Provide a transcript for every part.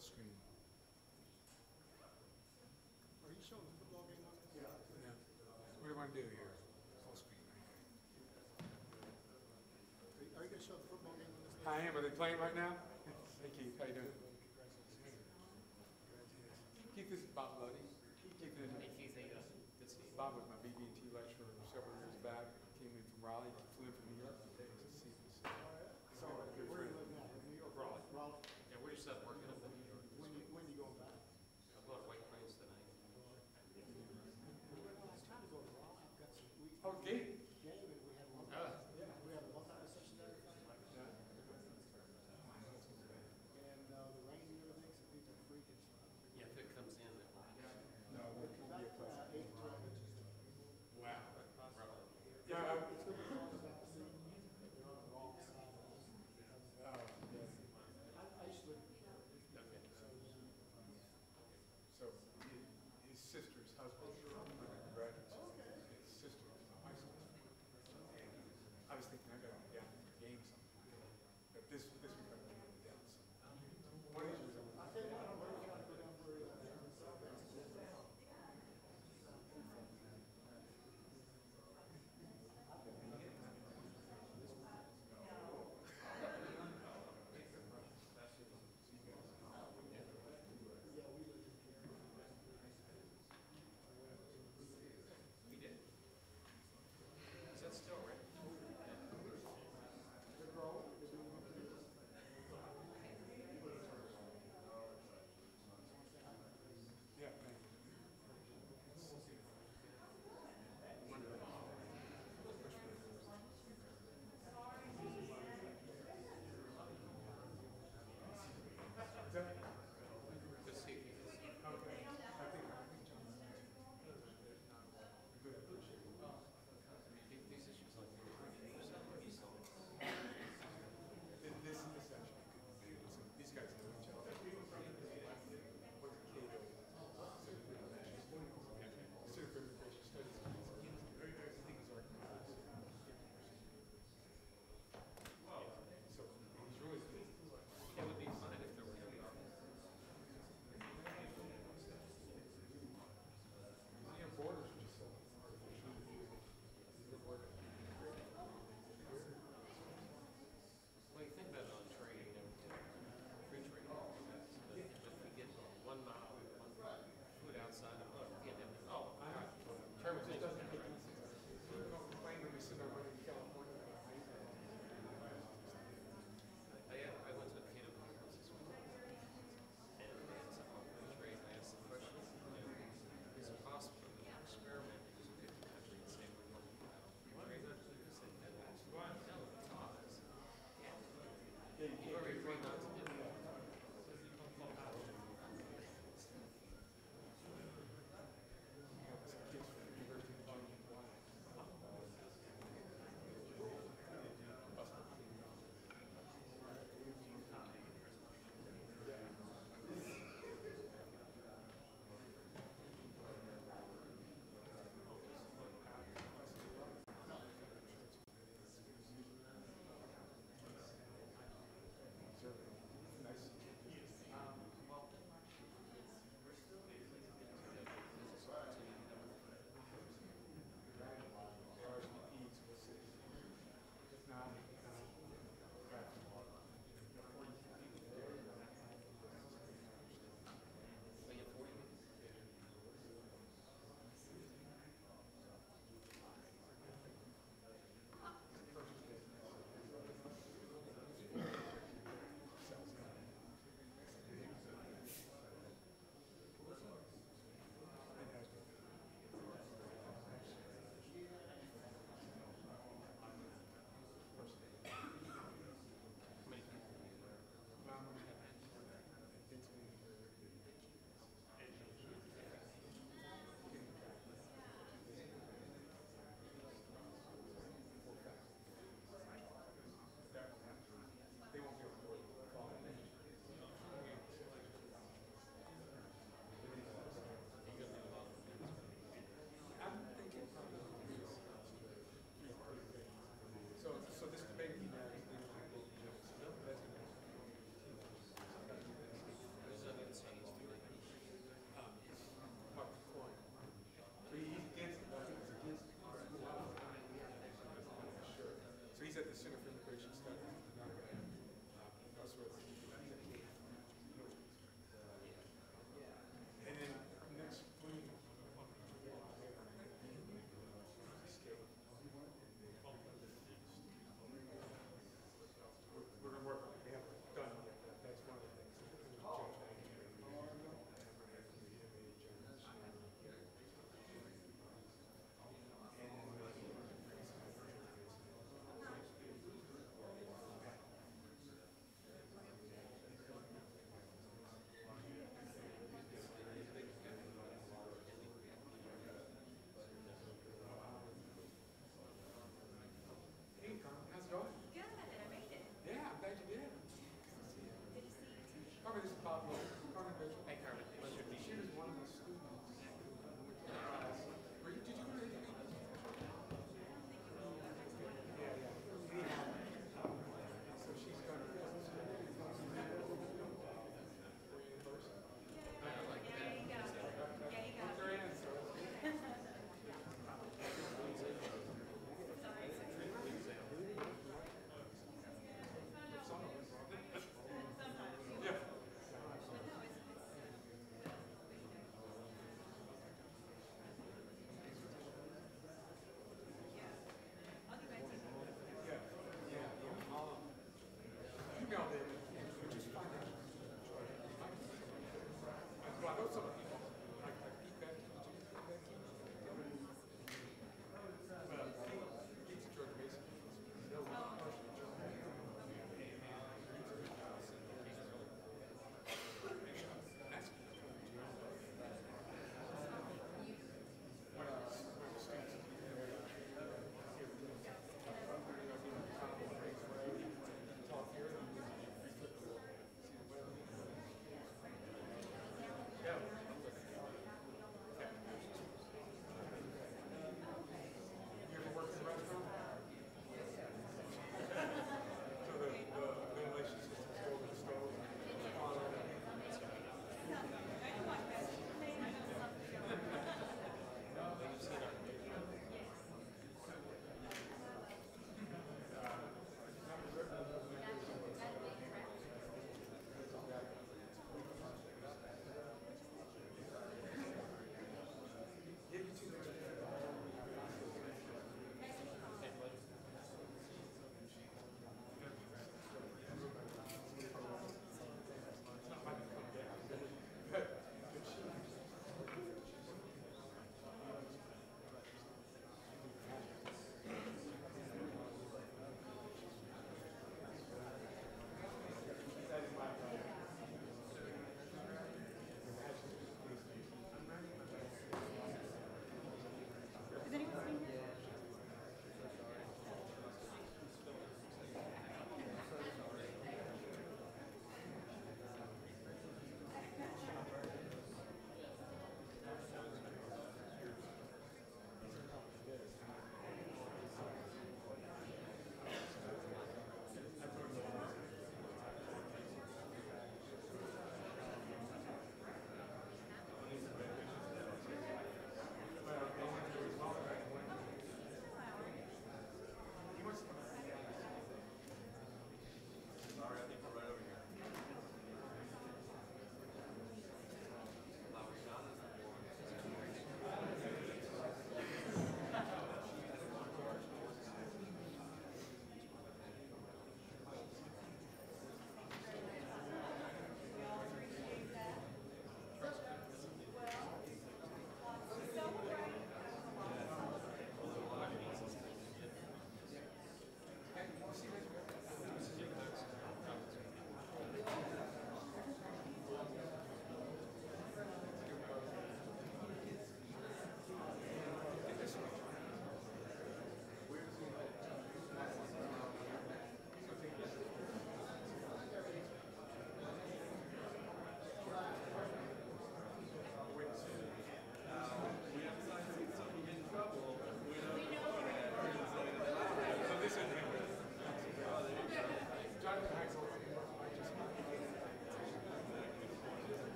full screen. Are you showing the football game? Yeah. yeah. What do you want to do here? Full screen. Are you, are you going to show the football game? I am. Are they playing right now? hey, Keith. How you doing? Keith, this is Bob Luddy. Keith, Bob was my BBT lecturer several years back. Came in from Raleigh.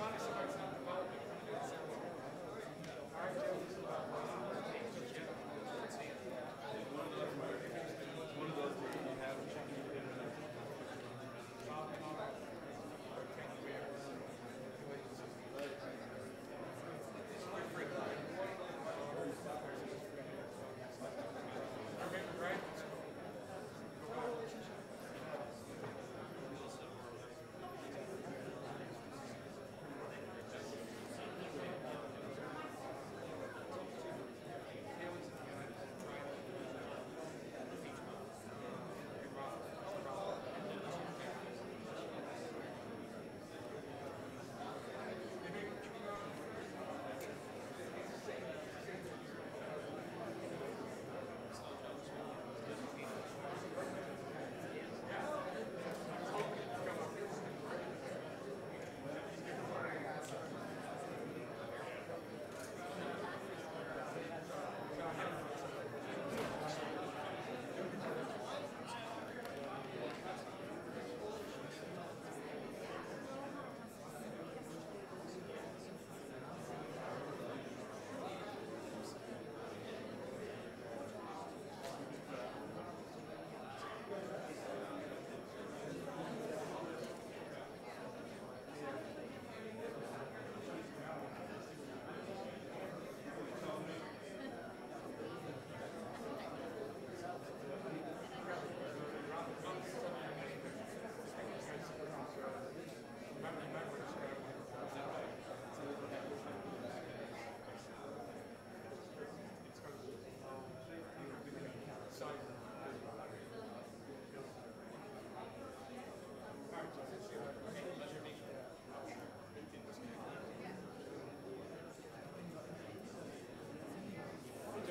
Thanks.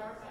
Dark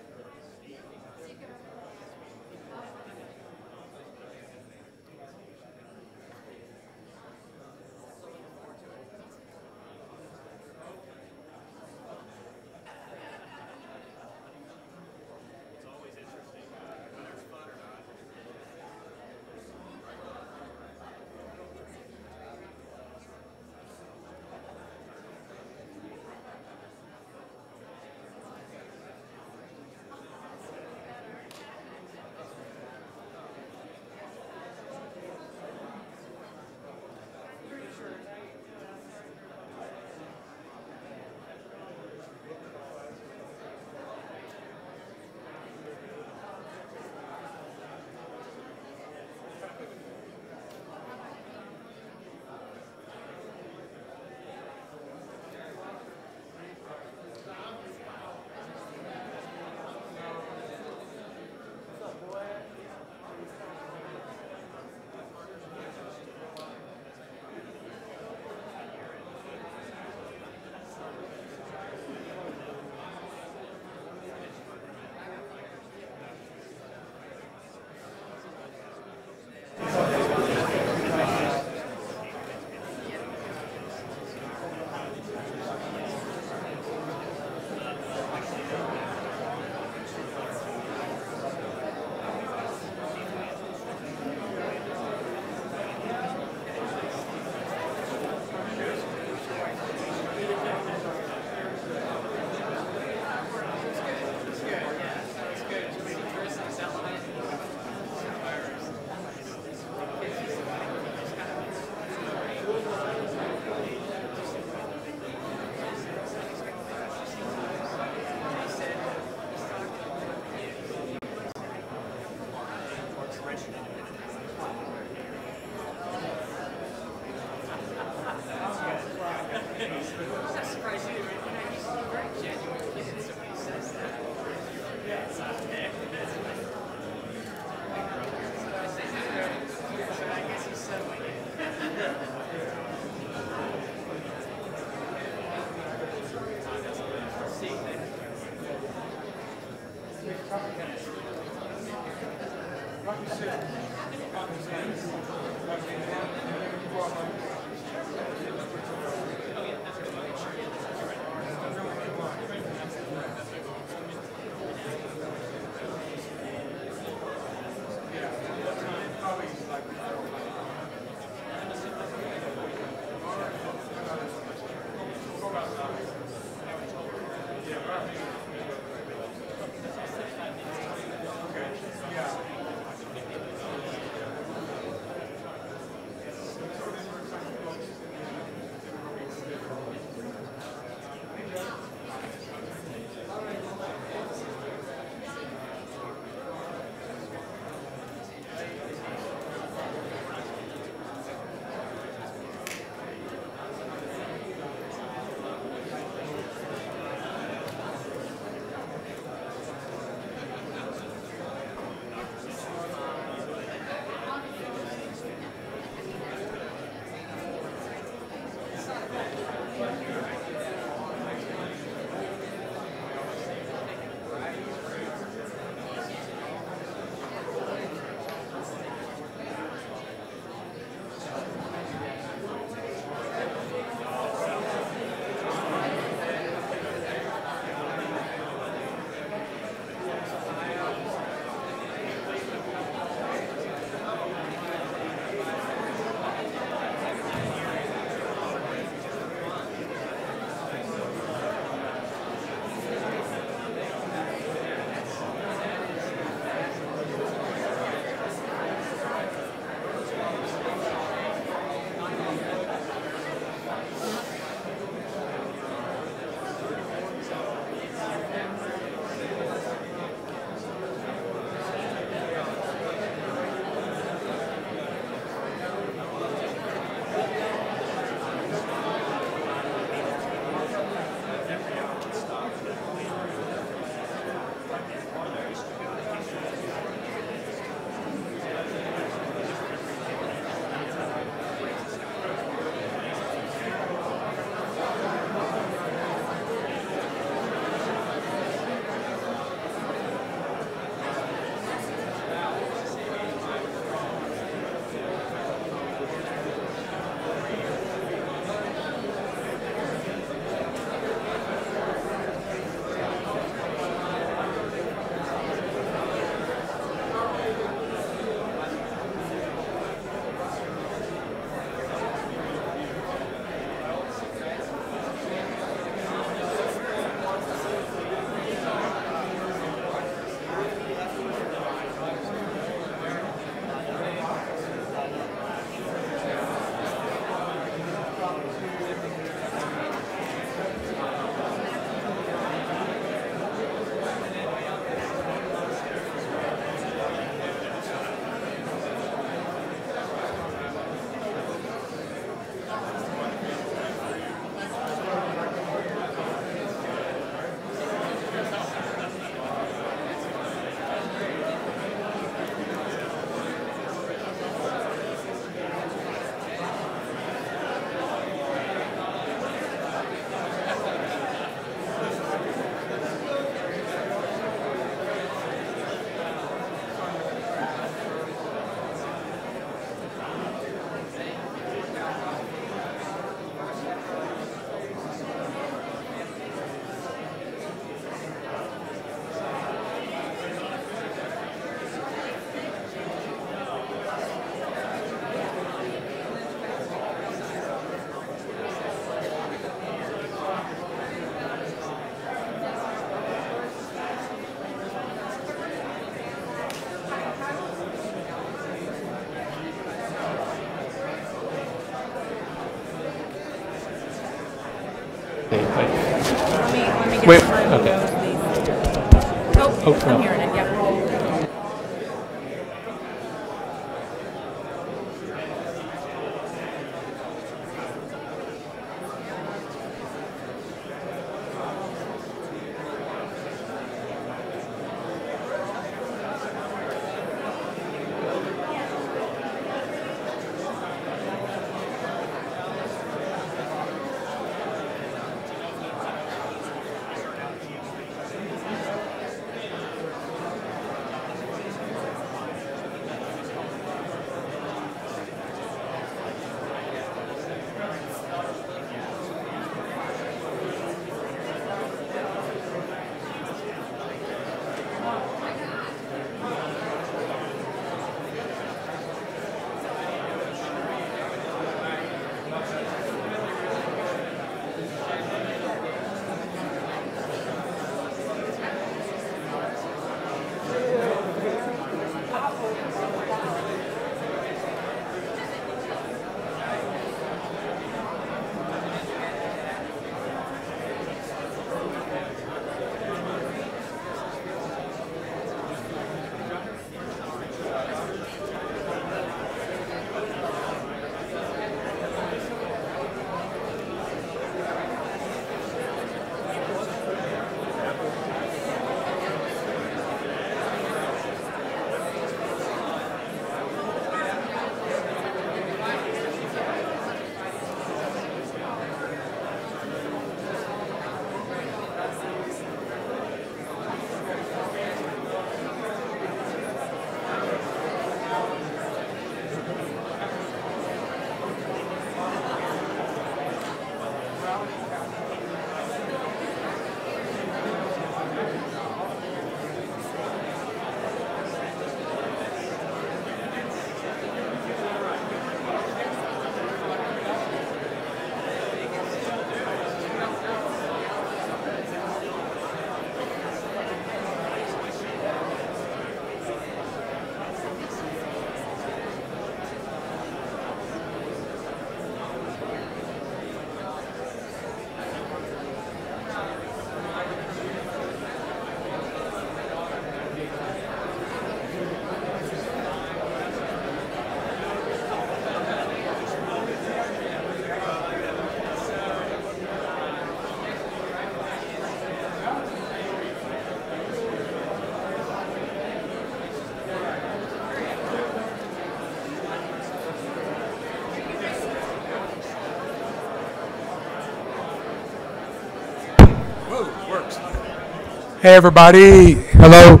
Hey, everybody. Hello.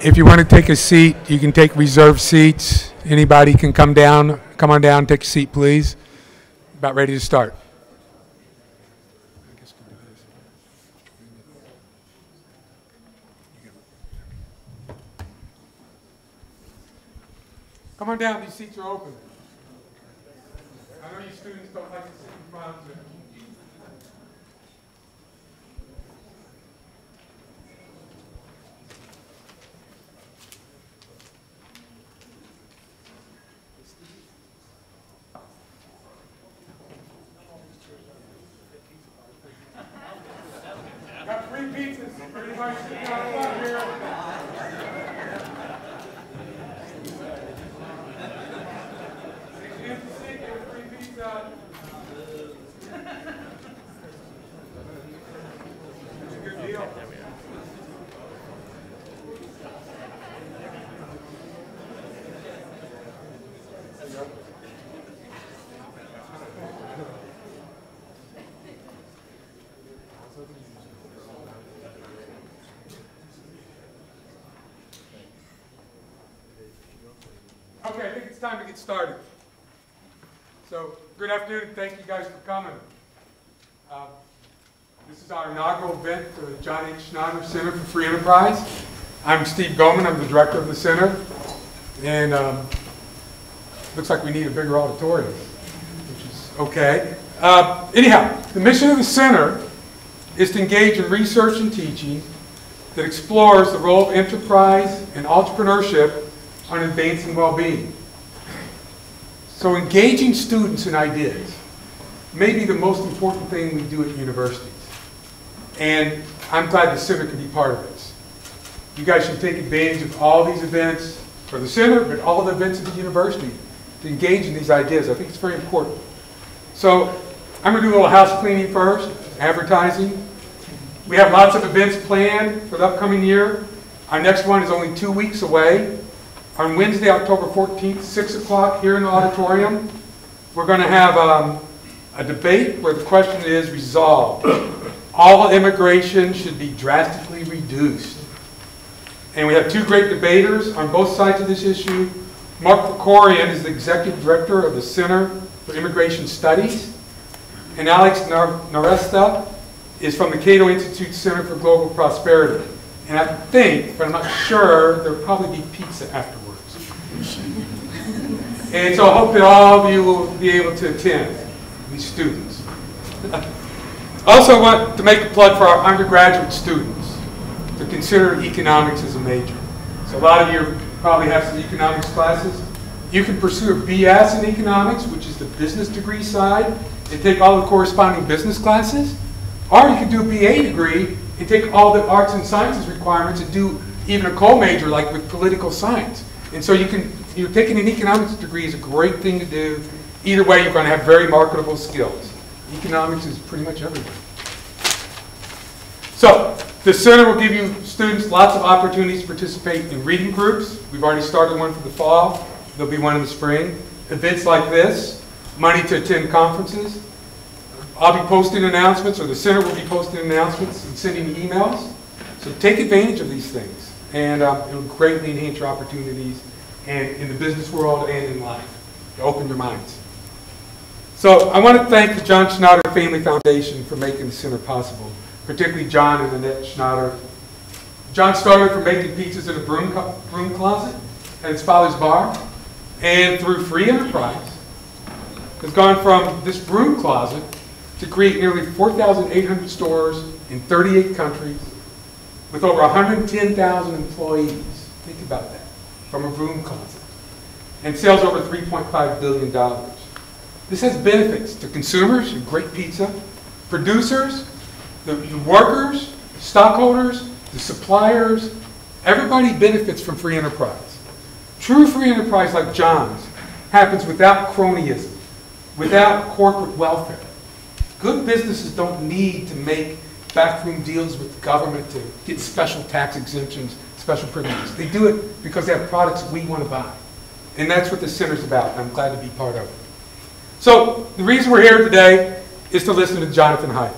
If you want to take a seat, you can take reserved seats. Anybody can come down. Come on down, take a seat, please. About ready to start. Come on down, these seats are open. I know you students don't like to sit in front. but- Got free pizzas for anybody sitting out front here. Empty seat, get a free pizza. It's a good deal. Okay, I think it's time to get started. So, good afternoon, thank you guys for coming. Um, This is our inaugural event for the John H. Schnatter Center for Free Enterprise. I'm Steve Gohmann, I'm the director of the center, and um, looks like we need a bigger auditorium, which is okay. Uh, Anyhow, the mission of the center is to engage in research and teaching that explores the role of enterprise and entrepreneurship on advancing well-being. So engaging students in ideas may be the most important thing we do at universities. And I'm glad the center can be part of this. You guys should take advantage of all these events for the center, but all the events at the university to engage in these ideas. I think it's very important. So I'm going to do a little house cleaning first, advertising. We have lots of events planned for the upcoming year. Our next one is only two weeks away. On Wednesday, October 14th, 6 o'clock here in the auditorium, we're going to have um, a debate where the question is resolved. All immigration should be drastically reduced. And we have two great debaters on both sides of this issue. Mark Krikorian is the executive director of the Center for Immigration Studies. And Alex Nar- Nowrasteh is from the Cato Institute Center for Global Prosperity. And I think, but I'm not sure, there'll probably be pizza afterwards. And so I hope that all of you will be able to attend, these students. Also want to make a plug for our undergraduate students to consider economics as a major. So a lot of you probably have some economics classes. You can pursue a BS in economics, which is the business degree side, and take all the corresponding business classes. Or you can do a BA degree and take all the arts and sciences requirements and do even a co-major like with political science. And so you can, you know, taking an economics degree is a great thing to do. Either way, you're going to have very marketable skills. Economics is pretty much everywhere. So, the center will give you students lots of opportunities to participate in reading groups. We've already started one for the fall. There'll be one in the spring. Events like this, money to attend conferences. I'll be posting announcements, or the center will be posting announcements and sending emails. So take advantage of these things, and um, it'll greatly enhance your opportunities and in the business world and in life. To open your minds. So I want to thank the John Schnatter Family Foundation for making the center possible, particularly John and Annette Schnatter. John started from making pizzas in a broom, broom closet at his father's bar, and through free enterprise, has gone from this broom closet to create nearly 4,800 stores in 38 countries with over 110,000 employees. Think about that, from a broom closet. And sells over $3.5 billion. This has benefits to consumers, great pizza, producers, the the workers, stockholders, the suppliers. Everybody benefits from free enterprise. True free enterprise like John's happens without cronyism, without corporate welfare. Good businesses don't need to make backroom deals with the government to get special tax exemptions, special privileges. They do it because they have products we want to buy. And that's what the center's about, and I'm glad to be part of it. So the reason we're here today is to listen to Jonathan Haidt.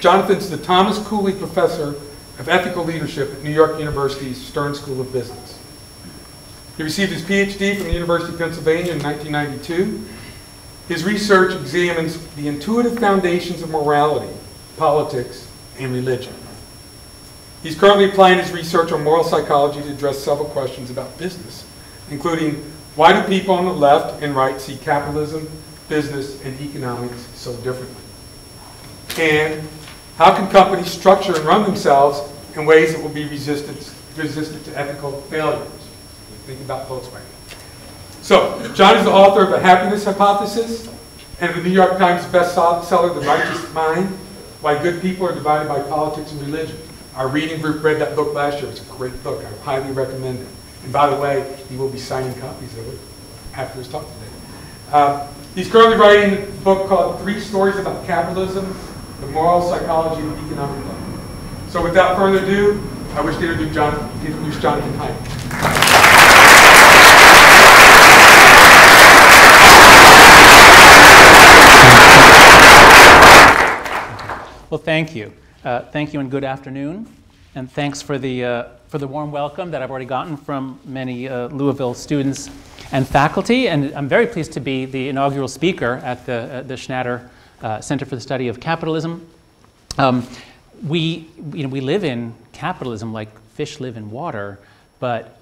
Jonathan's the Thomas Cooley Professor of Ethical Leadership at New York University's Stern School of Business. He received his PhD from the University of Pennsylvania in 1992. His research examines the intuitive foundations of morality, politics, and religion. He's currently applying his research on moral psychology to address several questions about business, including why do people on the left and right see capitalism, business, and economics so differently? And how can companies structure and run themselves in ways that will be resistant, resistant to ethical failures? Think about Volkswagen. So, John is the author of The Happiness Hypothesis and the New York Times bestseller, The Righteous Mind, Why Good People Are Divided by Politics and Religion. Our reading group read that book last year. It's a great book. I highly recommend it. And by the way, he will be signing copies of it after his talk today. Uh, he's currently writing a book called Three Stories About Capitalism, the Moral Psychology of Economic Life. So without further ado, I wish to introduce, John, introduce Jonathan Haidt. Well, thank you. Uh, thank you and good afternoon. And thanks for the, uh, for the warm welcome that I've already gotten from many uh, Louisville students and faculty. And I'm very pleased to be the inaugural speaker at the, uh, the Schnatter uh, Center for the Study of Capitalism. Um, we, you know, we live in capitalism like fish live in water, but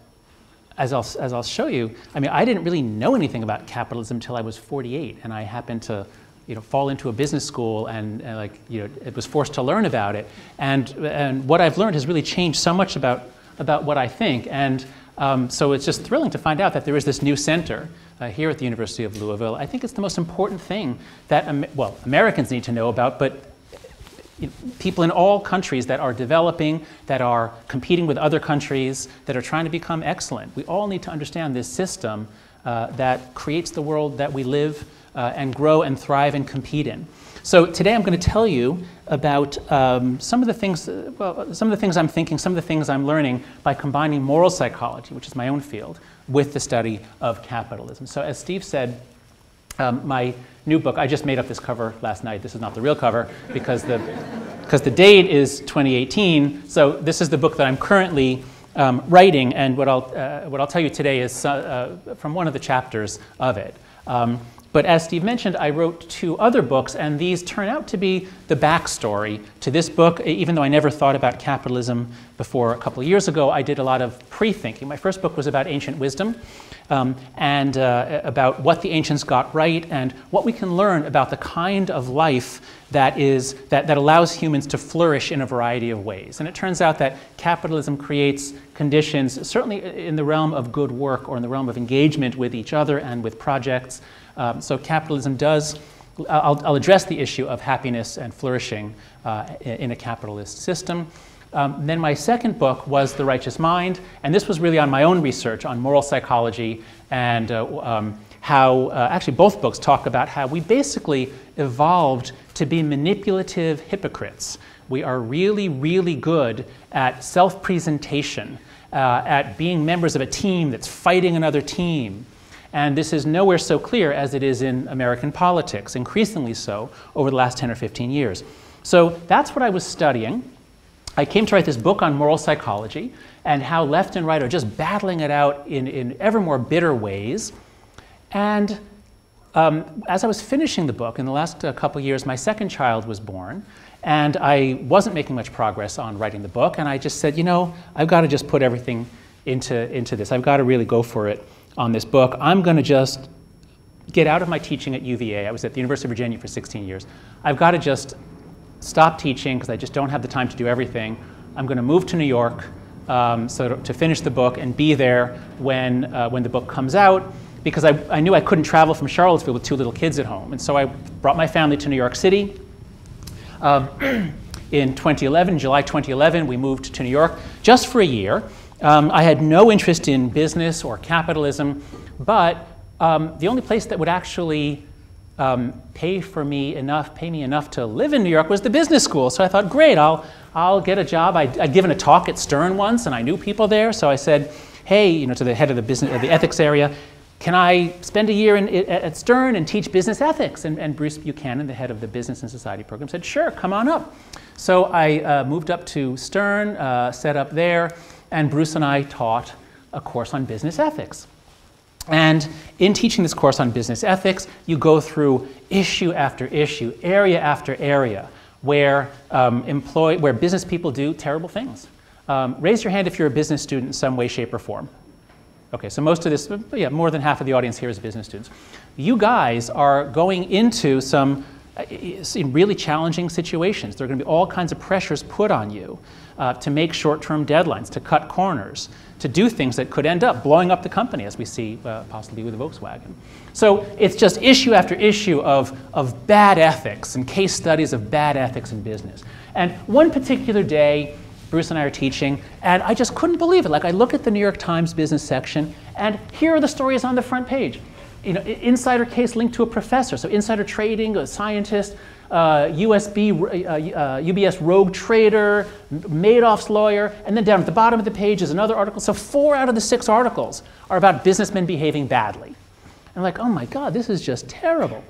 as I'll, as I'll show you, I mean, I didn't really know anything about capitalism until I was 48, and I happened to you know, fall into a business school and, and, like, you know, it was forced to learn about it. And, and what I've learned has really changed so much about, about what I think. And um, so it's just thrilling to find out that there is this new center uh, here at the University of Louisville. I think it's the most important thing that, well, Americans need to know about, but you know, people in all countries that are developing, that are competing with other countries, that are trying to become excellent. We all need to understand this system uh, that creates the world that we live uh, and grow and thrive and compete in. So today I'm going to tell you about um, some of the things, uh, well, some of the things I'm thinking, some of the things I'm learning by combining moral psychology, which is my own field, with the study of capitalism. So as Steve said, um, my new book, I just made up this cover last night. This is not the real cover because the, because the date is 2018. So this is the book that I'm currently um, writing, and what I'll, uh, what I'll tell you today is uh, uh, from one of the chapters of it. Um, but as Steve mentioned, I wrote two other books, and these turn out to be the backstory to this book. Even though I never thought about capitalism before a couple of years ago, I did a lot of pre thinking. My first book was about ancient wisdom um, and uh, about what the ancients got right and what we can learn about the kind of life that, is, that, that allows humans to flourish in a variety of ways. And it turns out that capitalism creates conditions, certainly in the realm of good work or in the realm of engagement with each other and with projects. Um, so capitalism does, I'll, I'll, address the issue of happiness and flourishing uh, in a capitalist system. Um, then my second book was The Righteous Mind, and this was really on my own research on moral psychology and uh, um, how, uh, actually both books talk about how we basically evolved to be manipulative hypocrites. We are really, really good at self-presentation, uh, at being members of a team that's fighting another team, and this is nowhere so clear as it is in American politics, increasingly so over the last 10 or 15 years. So that's what I was studying. I came to write this book on moral psychology and how left and right are just battling it out in, in ever more bitter ways. And um, as I was finishing the book, in the last uh, couple years, my second child was born. And I wasn't making much progress on writing the book. And I just said, you know, I've got to just put everything into, into this. I've got to really go for it on this book. I'm going to just get out of my teaching at UVA. I was at the University of Virginia for 16 years. I've got to just stop teaching because I just don't have the time to do everything. I'm going to move to New York um, so to, finish the book and be there when, uh, when the book comes out because I, I knew I couldn't travel from Charlottesville with two little kids at home. And so I brought my family to New York City. Um, in 2011, July 2011, we moved to New York just for a year. Um, I had no interest in business or capitalism, but um, the only place that would actually um, pay for me enough, pay me enough to live in New York was the business school. So I thought, great, I'll, I'll get a job. I'd, I'd given a talk at Stern once, and I knew people there. So I said, hey, you know, to the head of the business, of the ethics area, can I spend a year in, at Stern and teach business ethics? And, and Bruce Buchanan, the head of the Business and Society program, said, sure, come on up. So I uh, moved up to Stern, uh, set up there, and Bruce and I taught a course on business ethics. And in teaching this course on business ethics, you go through issue after issue, area after area, where, um, employ, where business people do terrible things. Um, raise your hand if you're a business student in some way, shape, or form. Okay, so most of this, yeah, more than half of the audience here is business students. You guys are going into some uh, in really challenging situations. There are going to be all kinds of pressures put on you uh, to make short-term deadlines, to cut corners, to do things that could end up blowing up the company, as we see uh, possibly with Volkswagen. So it's just issue after issue of, of bad ethics and case studies of bad ethics in business. And one particular day, Bruce and I are teaching, and I just couldn't believe it. Like, I look at the New York Times business section, and here are the stories on the front page. You know, insider case linked to a professor, so insider trading, a scientist, uh, USB, uh, uh, UBS rogue trader, Madoff's lawyer, and then down at the bottom of the page is another article. So four out of the six articles are about businessmen behaving badly. And like, oh my God, this is just terrible.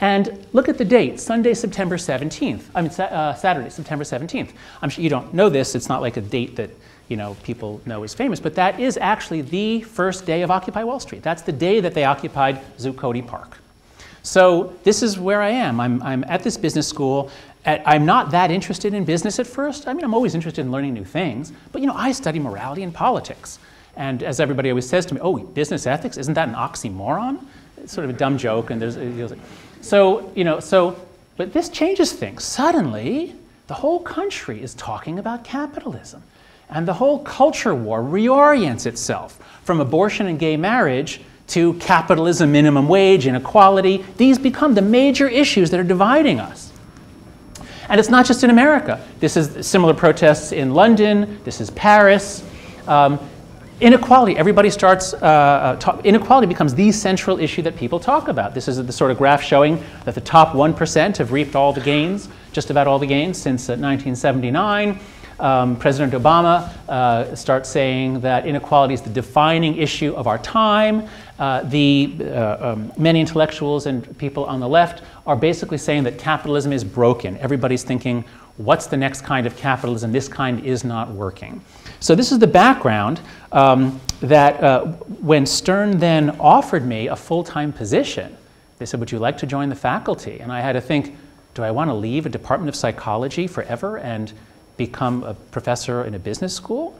And look at the date, Sunday, September 17th. I mean, uh, Saturday, September 17th. I'm sure you don't know this. It's not like a date that you know people know is famous, but that is actually the first day of Occupy Wall Street. That's the day that they occupied Zuccotti Park. So this is where I am. I'm, I'm at this business school. I'm not that interested in business at first. I mean, I'm always interested in learning new things. But you know, I study morality and politics. And as everybody always says to me, oh, business ethics, isn't that an oxymoron? It's sort of a dumb joke. And there's, so, you know, so, but this changes things. Suddenly, the whole country is talking about capitalism. And the whole culture war reorients itself from abortion and gay marriage to capitalism, minimum wage, inequality. These become the major issues that are dividing us. And it's not just in America. This is similar protests in London, this is Paris. Um, Inequality, everybody starts, uh, uh, talk, inequality becomes the central issue that people talk about. This is the sort of graph showing that the top 1% have reaped all the gains, just about all the gains since uh, 1979. Um, President Obama uh, starts saying that inequality is the defining issue of our time. Uh, the uh, um, many intellectuals and people on the left are basically saying that capitalism is broken. Everybody's thinking, what's the next kind of capitalism? This kind is not working. So this is the background um, that uh, when Stern then offered me a full-time position, they said, would you like to join the faculty? And I had to think, do I want to leave a department of psychology forever and become a professor in a business school?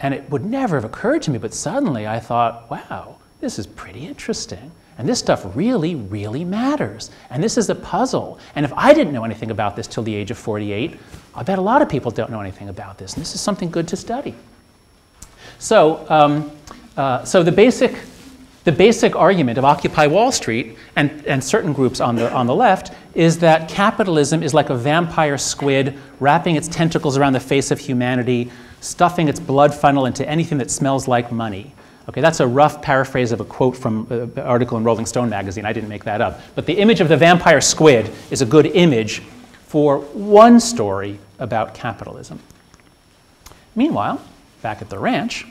And it would never have occurred to me, but suddenly I thought, wow, this is pretty interesting. And this stuff really, really matters. And this is a puzzle. And if I didn't know anything about this till the age of 48, I bet a lot of people don't know anything about this. And this is something good to study. So, um, uh, so the, basic, the basic argument of Occupy Wall Street and, and certain groups on the, on the left is that capitalism is like a vampire squid wrapping its tentacles around the face of humanity, stuffing its blood funnel into anything that smells like money. Okay, that's a rough paraphrase of a quote from an article in Rolling Stone magazine. I didn't make that up. But the image of the vampire squid is a good image for one story about capitalism. Meanwhile, back at the ranch,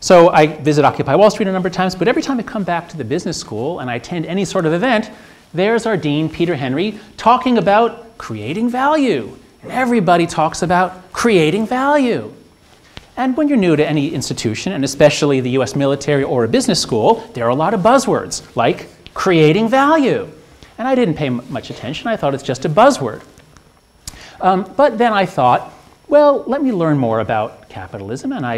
so I visit Occupy Wall Street a number of times, but every time I come back to the business school and I attend any sort of event, there's our dean, Peter Henry, talking about creating value. And everybody talks about creating value. And when you're new to any institution, and especially the US military or a business school, there are a lot of buzzwords like creating value. And I didn't pay much attention. I thought it's just a buzzword. Um, but then I thought, well, let me learn more about capitalism. And I,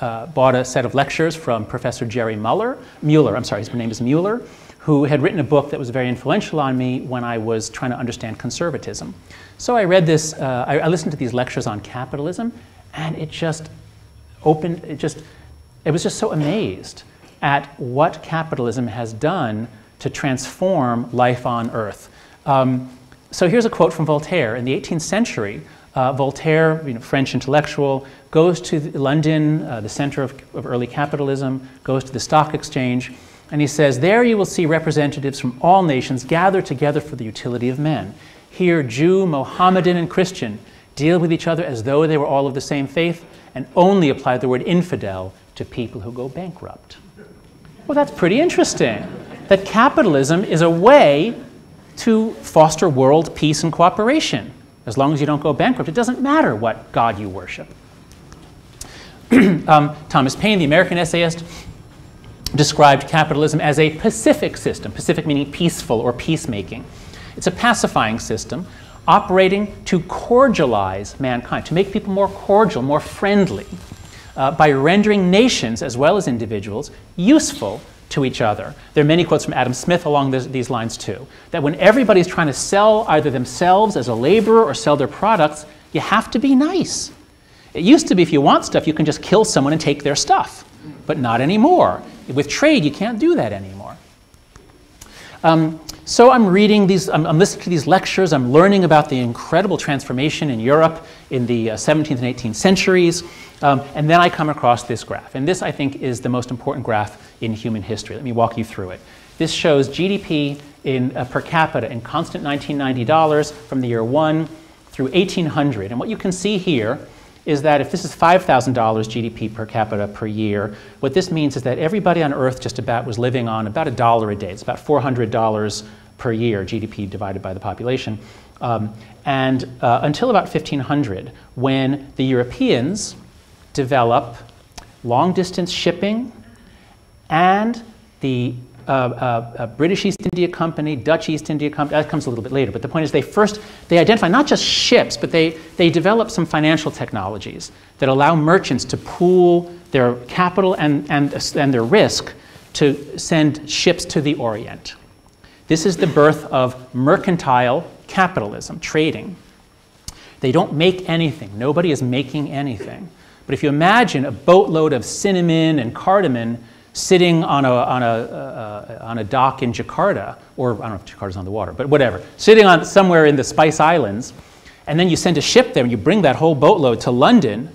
I uh, bought a set of lectures from Professor Jerry Muller, Mueller, I'm sorry, his name is Mueller, who had written a book that was very influential on me when I was trying to understand conservatism. So I read this, uh, I, I listened to these lectures on capitalism, and it just opened, it just, it was just so amazed at what capitalism has done to transform life on earth. Um, so here's a quote from Voltaire. In the 18th century, uh, Voltaire, you know, French intellectual, goes to London, uh, the center of, of early capitalism, goes to the stock exchange, and he says, There you will see representatives from all nations gather together for the utility of men. Here, Jew, Mohammedan, and Christian deal with each other as though they were all of the same faith and only apply the word infidel to people who go bankrupt. Well, that's pretty interesting. That capitalism is a way to foster world peace and cooperation. As long as you don't go bankrupt, it doesn't matter what God you worship. um, Thomas Paine, the American essayist, described capitalism as a pacific system, pacific meaning peaceful or peacemaking. It's a pacifying system operating to cordialize mankind, to make people more cordial, more friendly, uh, by rendering nations as well as individuals useful to each other. There are many quotes from Adam Smith along this, these lines too. That when everybody's trying to sell either themselves as a laborer or sell their products, you have to be nice. It used to be if you want stuff, you can just kill someone and take their stuff, but not anymore. With trade, you can't do that anymore. Um, so I'm reading these, I'm, I'm, listening to these lectures, I'm learning about the incredible transformation in Europe in the uh, 17th and 18th centuries, um, and then I come across this graph. And this, I think, is the most important graph in human history. Let me walk you through it. This shows GDP in, uh, per capita in constant 1990 dollars from the year 1 through 1800. And what you can see here is that if this is $5,000 GDP per capita per year, what this means is that everybody on Earth just about was living on about a dollar a day. It's about $400 per year, GDP divided by the population. Um, and uh, until about 1500, when the Europeans develop long distance shipping and the uh, uh, British East India Company, Dutch East India Company, that comes a little bit later, but the point is they first, they identify not just ships, but they, they develop some financial technologies that allow merchants to pool their capital and, and, and their risk to send ships to the Orient. This is the birth of mercantile capitalism, trading. They don't make anything. Nobody is making anything. But if you imagine a boatload of cinnamon and cardamom sitting on a, on a, uh, on a dock in Jakarta, or I don't know if Jakarta's on the water, but whatever, sitting on somewhere in the Spice Islands, and then you send a ship there and you bring that whole boatload to London,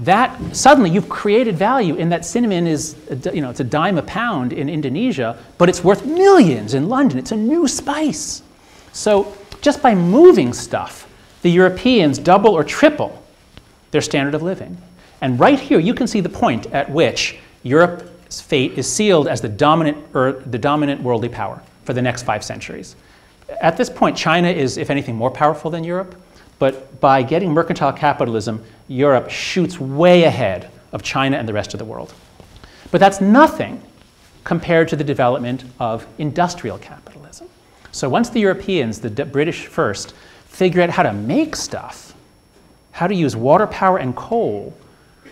that suddenly you've created value in that cinnamon is, you know, it's a dime a pound in Indonesia, but it's worth millions in London. It's a new spice. So just by moving stuff, the Europeans double or triple their standard of living. And right here, you can see the point at which Europe fate is sealed as the dominant, er, the dominant worldly power for the next five centuries. At this point, China is, if anything, more powerful than Europe, but by getting mercantile capitalism, Europe shoots way ahead of China and the rest of the world. But that's nothing compared to the development of industrial capitalism. So once the Europeans, the British first, figure out how to make stuff, how to use water power and coal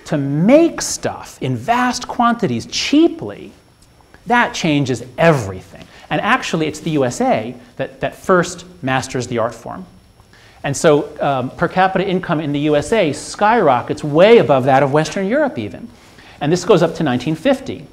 to make stuff in vast quantities cheaply, that changes everything. And actually, it's the USA that, that first masters the art form. And so um, per capita income in the USA skyrockets way above that of Western Europe, even. And this goes up to 1950.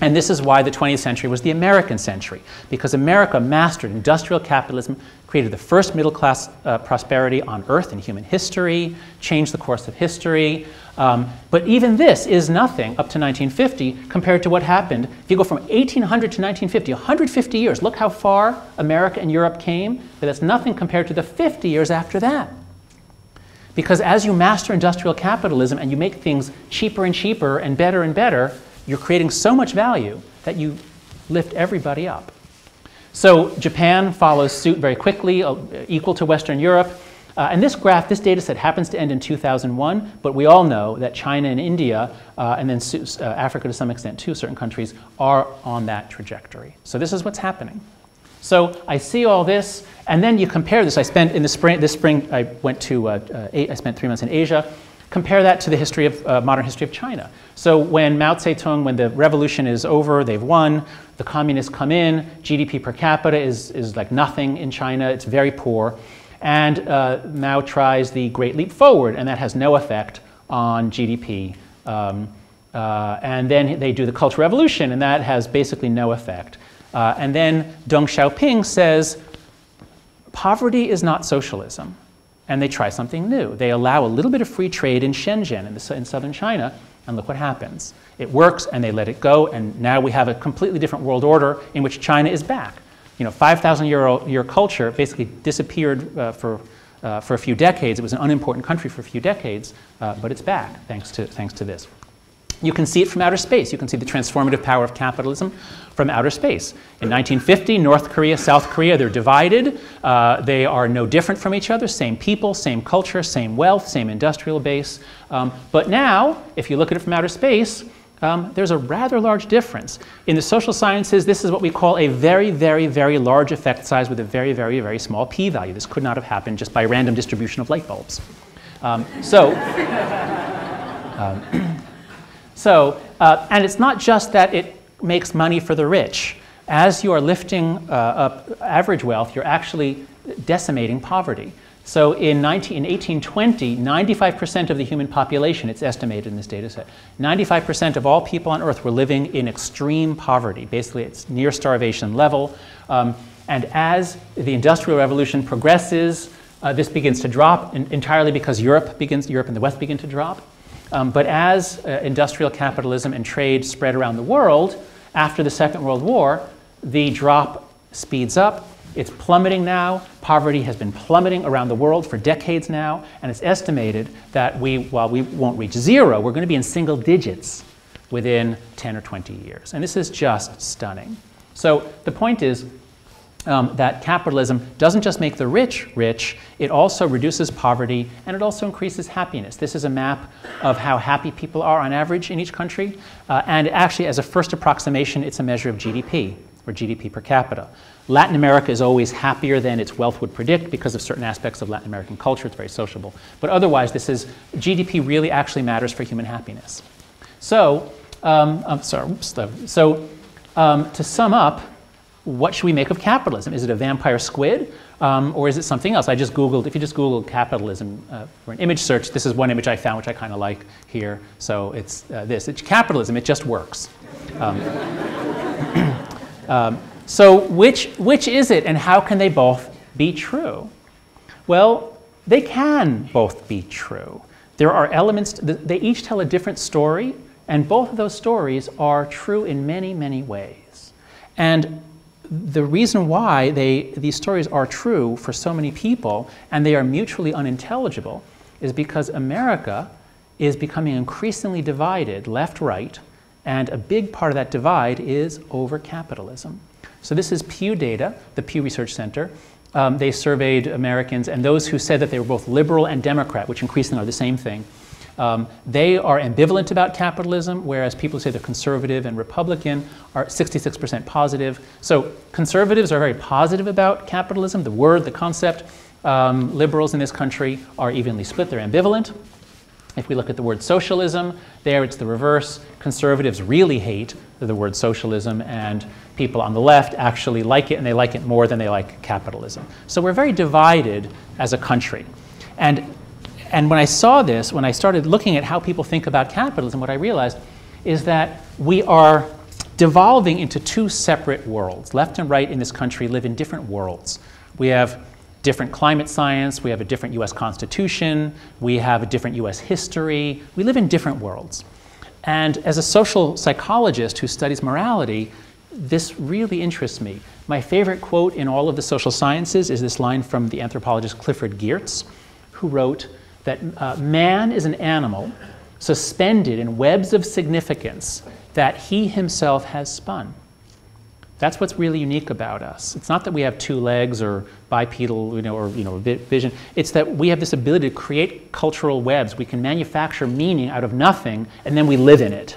And this is why the 20th century was the American century, because America mastered industrial capitalism, created the first middle class uh, prosperity on earth in human history, changed the course of history. Um, but even this is nothing up to 1950 compared to what happened. If you go from 1800 to 1950, 150 years, look how far America and Europe came, but that's nothing compared to the 50 years after that. Because as you master industrial capitalism and you make things cheaper and cheaper and better and better, you're creating so much value that you lift everybody up. So Japan follows suit very quickly, uh, equal to Western Europe. Uh, and this graph, this data set happens to end in 2001, but we all know that China and India, uh, and then uh, Africa to some extent too, certain countries, are on that trajectory. So this is what's happening. So I see all this, and then you compare this. I spent in the spring, this spring, I went to, uh, uh, eight, I spent three months in Asia. Compare that to the history of, uh, modern history of China. So when Mao Zedong, when the revolution is over, they've won, the communists come in, GDP per capita is, is like nothing in China, it's very poor. And uh, Mao tries the Great Leap Forward, and that has no effect on GDP. Um, uh, and then they do the Cultural Revolution, and that has basically no effect. Uh, and then Deng Xiaoping says, poverty is not socialism. And they try something new. They allow a little bit of free trade in Shenzhen, in, the, in southern China, and look what happens. It works, and they let it go, and now we have a completely different world order in which China is back. You know, 5,000 year, year culture basically disappeared uh, for, uh, for a few decades. It was an unimportant country for a few decades, uh, but it's back thanks to, thanks to this. You can see it from outer space. You can see the transformative power of capitalism from outer space. In 1950, North Korea, South Korea, they're divided. Uh, they are no different from each other, same people, same culture, same wealth, same industrial base. Um, but now, if you look at it from outer space, um, there's a rather large difference. In the social sciences, this is what we call a very, very, very large effect size with a very, very, very small p value. This could not have happened just by random distribution of light bulbs. Um, so, um, so uh, and it's not just that it makes money for the rich. As you are lifting uh, up average wealth, you're actually decimating poverty. So in, 19, in 1820, 95% of the human population, it's estimated in this data set, 95% of all people on Earth were living in extreme poverty. Basically, it's near starvation level. Um, and as the Industrial Revolution progresses, uh, this begins to drop in, entirely because Europe begins, Europe and the West begin to drop. Um, but as uh, industrial capitalism and trade spread around the world, after the Second World War, the drop speeds up. It's plummeting now. Poverty has been plummeting around the world for decades now, and it's estimated that we, while we won't reach zero, we're going to be in single digits within 10 or 20 years. And this is just stunning. So the point is um, that capitalism doesn't just make the rich rich, it also reduces poverty and it also increases happiness. This is a map of how happy people are on average in each country. Uh, and actually, as a first approximation, it's a measure of GDP or GDP per capita. Latin America is always happier than its wealth would predict because of certain aspects of Latin American culture. It's very sociable. But otherwise, this is GDP really actually matters for human happiness. So, um, I'm sorry, oops, so um, to sum up, what should we make of capitalism? Is it a vampire squid um, or is it something else? I just Googled, if you just Google capitalism uh, for an image search, this is one image I found which I kind of like here. So it's uh, this. It's capitalism, it just works. Um, so which, which is it and how can they both be true? Well, they can both be true. There are elements, they each tell a different story, and both of those stories are true in many, many ways. And the reason why they, these stories are true for so many people and they are mutually unintelligible is because America is becoming increasingly divided left right, and a big part of that divide is over capitalism. So, this is Pew data, the Pew Research Center. Um, they surveyed Americans, and those who said that they were both liberal and Democrat, which increasingly are the same thing, um, they are ambivalent about capitalism, whereas people who say they're conservative and Republican are 66% positive. So conservatives are very positive about capitalism, the word, the concept. Um, liberals in this country are evenly split, they're ambivalent. If we look at the word socialism, there it's the reverse. Conservatives really hate the word socialism, and people on the left actually like it, and they like it more than they like capitalism. So we're very divided as a country. And and when I saw this, when I started looking at how people think about capitalism, what I realized is that we are devolving into two separate worlds. Left and right in this country live in different worlds. We have different climate science, we have a different US Constitution, we have a different US history. We live in different worlds. And as a social psychologist who studies morality, this really interests me. My favorite quote in all of the social sciences is this line from the anthropologist Clifford Geertz, who wrote, that uh, man is an animal suspended in webs of significance that he himself has spun. That's what's really unique about us. It's not that we have two legs or bipedal, you know, or you know, vision. It's that we have this ability to create cultural webs. We can manufacture meaning out of nothing, and then we live in it,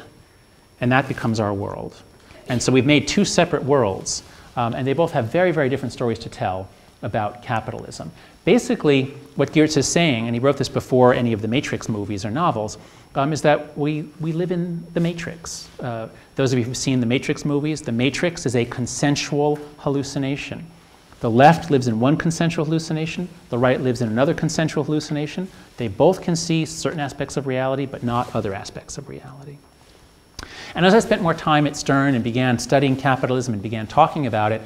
and that becomes our world. And so we've made two separate worlds, um, and they both have very, very different stories to tell about capitalism. Basically, what Geertz is saying, and he wrote this before any of the Matrix movies or novels, um, is that we, we live in the Matrix. Uh, those of you who've seen the Matrix movies, the Matrix is a consensual hallucination. The left lives in one consensual hallucination, the right lives in another consensual hallucination. They both can see certain aspects of reality, but not other aspects of reality. And as I spent more time at Stern and began studying capitalism and began talking about it,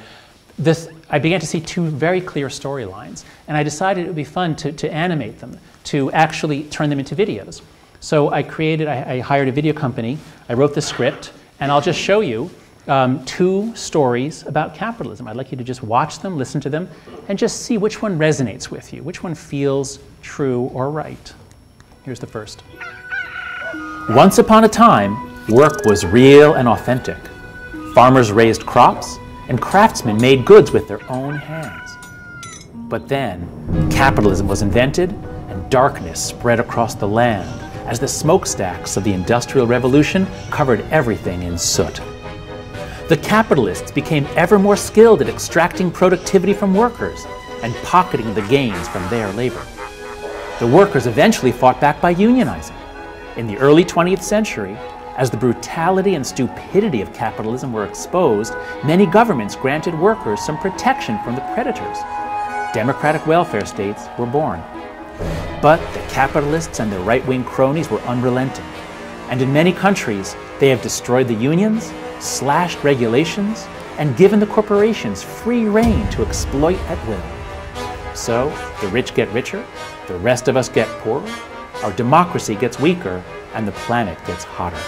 this, I began to see two very clear storylines, and I decided it would be fun to, to animate them, to actually turn them into videos. So I created, I, I hired a video company, I wrote the script, and I'll just show you um, two stories about capitalism. I'd like you to just watch them, listen to them, and just see which one resonates with you, which one feels true or right. Here's the first. Once upon a time, Work was real and authentic. Farmers raised crops, and craftsmen made goods with their own hands. But then, capitalism was invented, and darkness spread across the land as the smokestacks of the Industrial Revolution covered everything in soot. The capitalists became ever more skilled at extracting productivity from workers and pocketing the gains from their labor. The workers eventually fought back by unionizing. In the early 20th century, as the brutality and stupidity of capitalism were exposed, many governments granted workers some protection from the predators. Democratic welfare states were born. But the capitalists and their right wing cronies were unrelenting. And in many countries, they have destroyed the unions, slashed regulations, and given the corporations free rein to exploit at will. So, the rich get richer, the rest of us get poorer, our democracy gets weaker, and the planet gets hotter.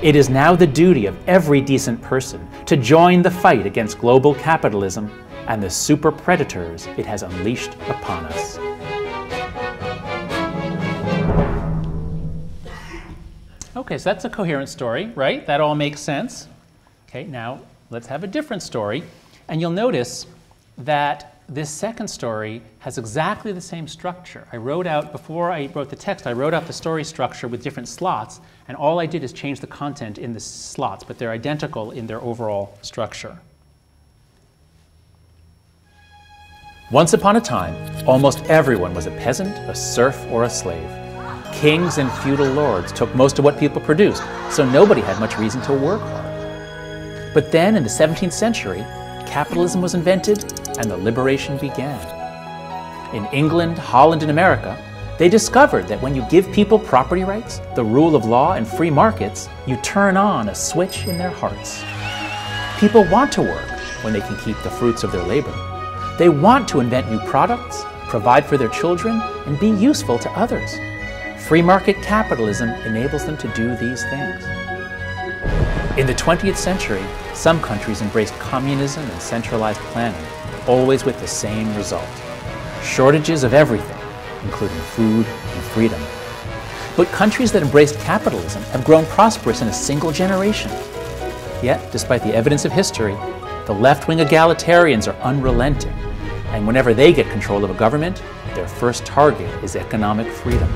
It is now the duty of every decent person to join the fight against global capitalism and the super predators it has unleashed upon us. Okay, so that's a coherent story, right? That all makes sense. Okay, now let's have a different story. And you'll notice that this second story has exactly the same structure. I wrote out, before I wrote the text, I wrote out the story structure with different slots, and all I did is change the content in the slots, but they're identical in their overall structure. Once upon a time, almost everyone was a peasant, a serf, or a slave. Kings and feudal lords took most of what people produced, so nobody had much reason to work hard. But then, in the 17th century, capitalism was invented and the liberation began. In England, Holland, and America, they discovered that when you give people property rights, the rule of law, and free markets, you turn on a switch in their hearts. People want to work when they can keep the fruits of their labor. They want to invent new products, provide for their children, and be useful to others. Free market capitalism enables them to do these things. In the 20th century, some countries embraced communism and centralized planning, always with the same result shortages of everything, including food and freedom. But countries that embraced capitalism have grown prosperous in a single generation. Yet, despite the evidence of history, the left wing egalitarians are unrelenting, and whenever they get control of a government, their first target is economic freedom.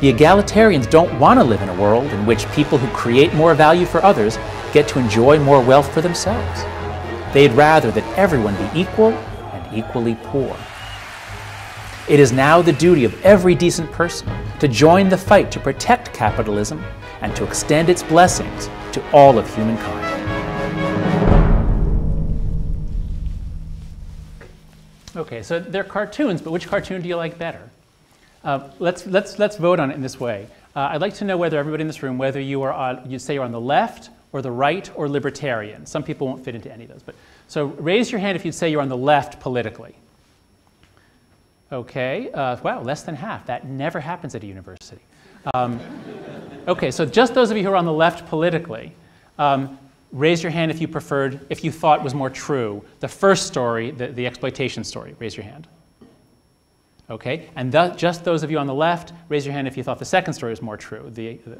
The egalitarians don't want to live in a world in which people who create more value for others get to enjoy more wealth for themselves. They'd rather that everyone be equal and equally poor. It is now the duty of every decent person to join the fight to protect capitalism and to extend its blessings to all of humankind. Okay, so they're cartoons, but which cartoon do you like better? Uh, let's, let's, let's vote on it in this way. Uh, I'd like to know whether everybody in this room, whether you are on, you say you're on the left or the right or libertarian. Some people won't fit into any of those. But, so raise your hand if you'd say you're on the left politically. Okay, uh, wow, less than half. That never happens at a university. Um, okay, so just those of you who are on the left politically, um, raise your hand if you preferred, if you thought was more true. The first story, the, the exploitation story, raise your hand. Okay, and th just those of you on the left, raise your hand if you thought the second story was more true. The, the,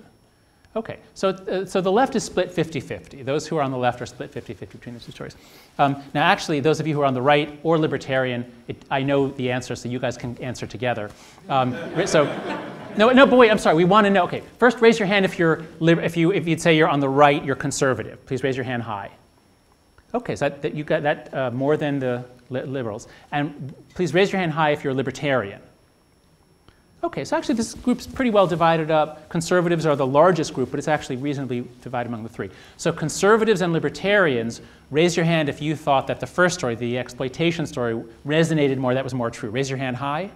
okay, so, uh, so the left is split 50-50. Those who are on the left are split 50-50 between the two stories. Um, now actually, those of you who are on the right or libertarian, it, I know the answer, so you guys can answer together. Um, so, no, no, but wait, I'm sorry, we want to know, okay, first raise your hand if, you're, if, you, if you'd say you're on the right, you're conservative. Please raise your hand high. Okay, so that, that you got that uh, more than the li liberals. And please raise your hand high if you're a libertarian. Okay, so actually this group's pretty well divided up. Conservatives are the largest group, but it's actually reasonably divided among the three. So conservatives and libertarians, raise your hand if you thought that the first story, the exploitation story, resonated more, that was more true. Raise your hand high.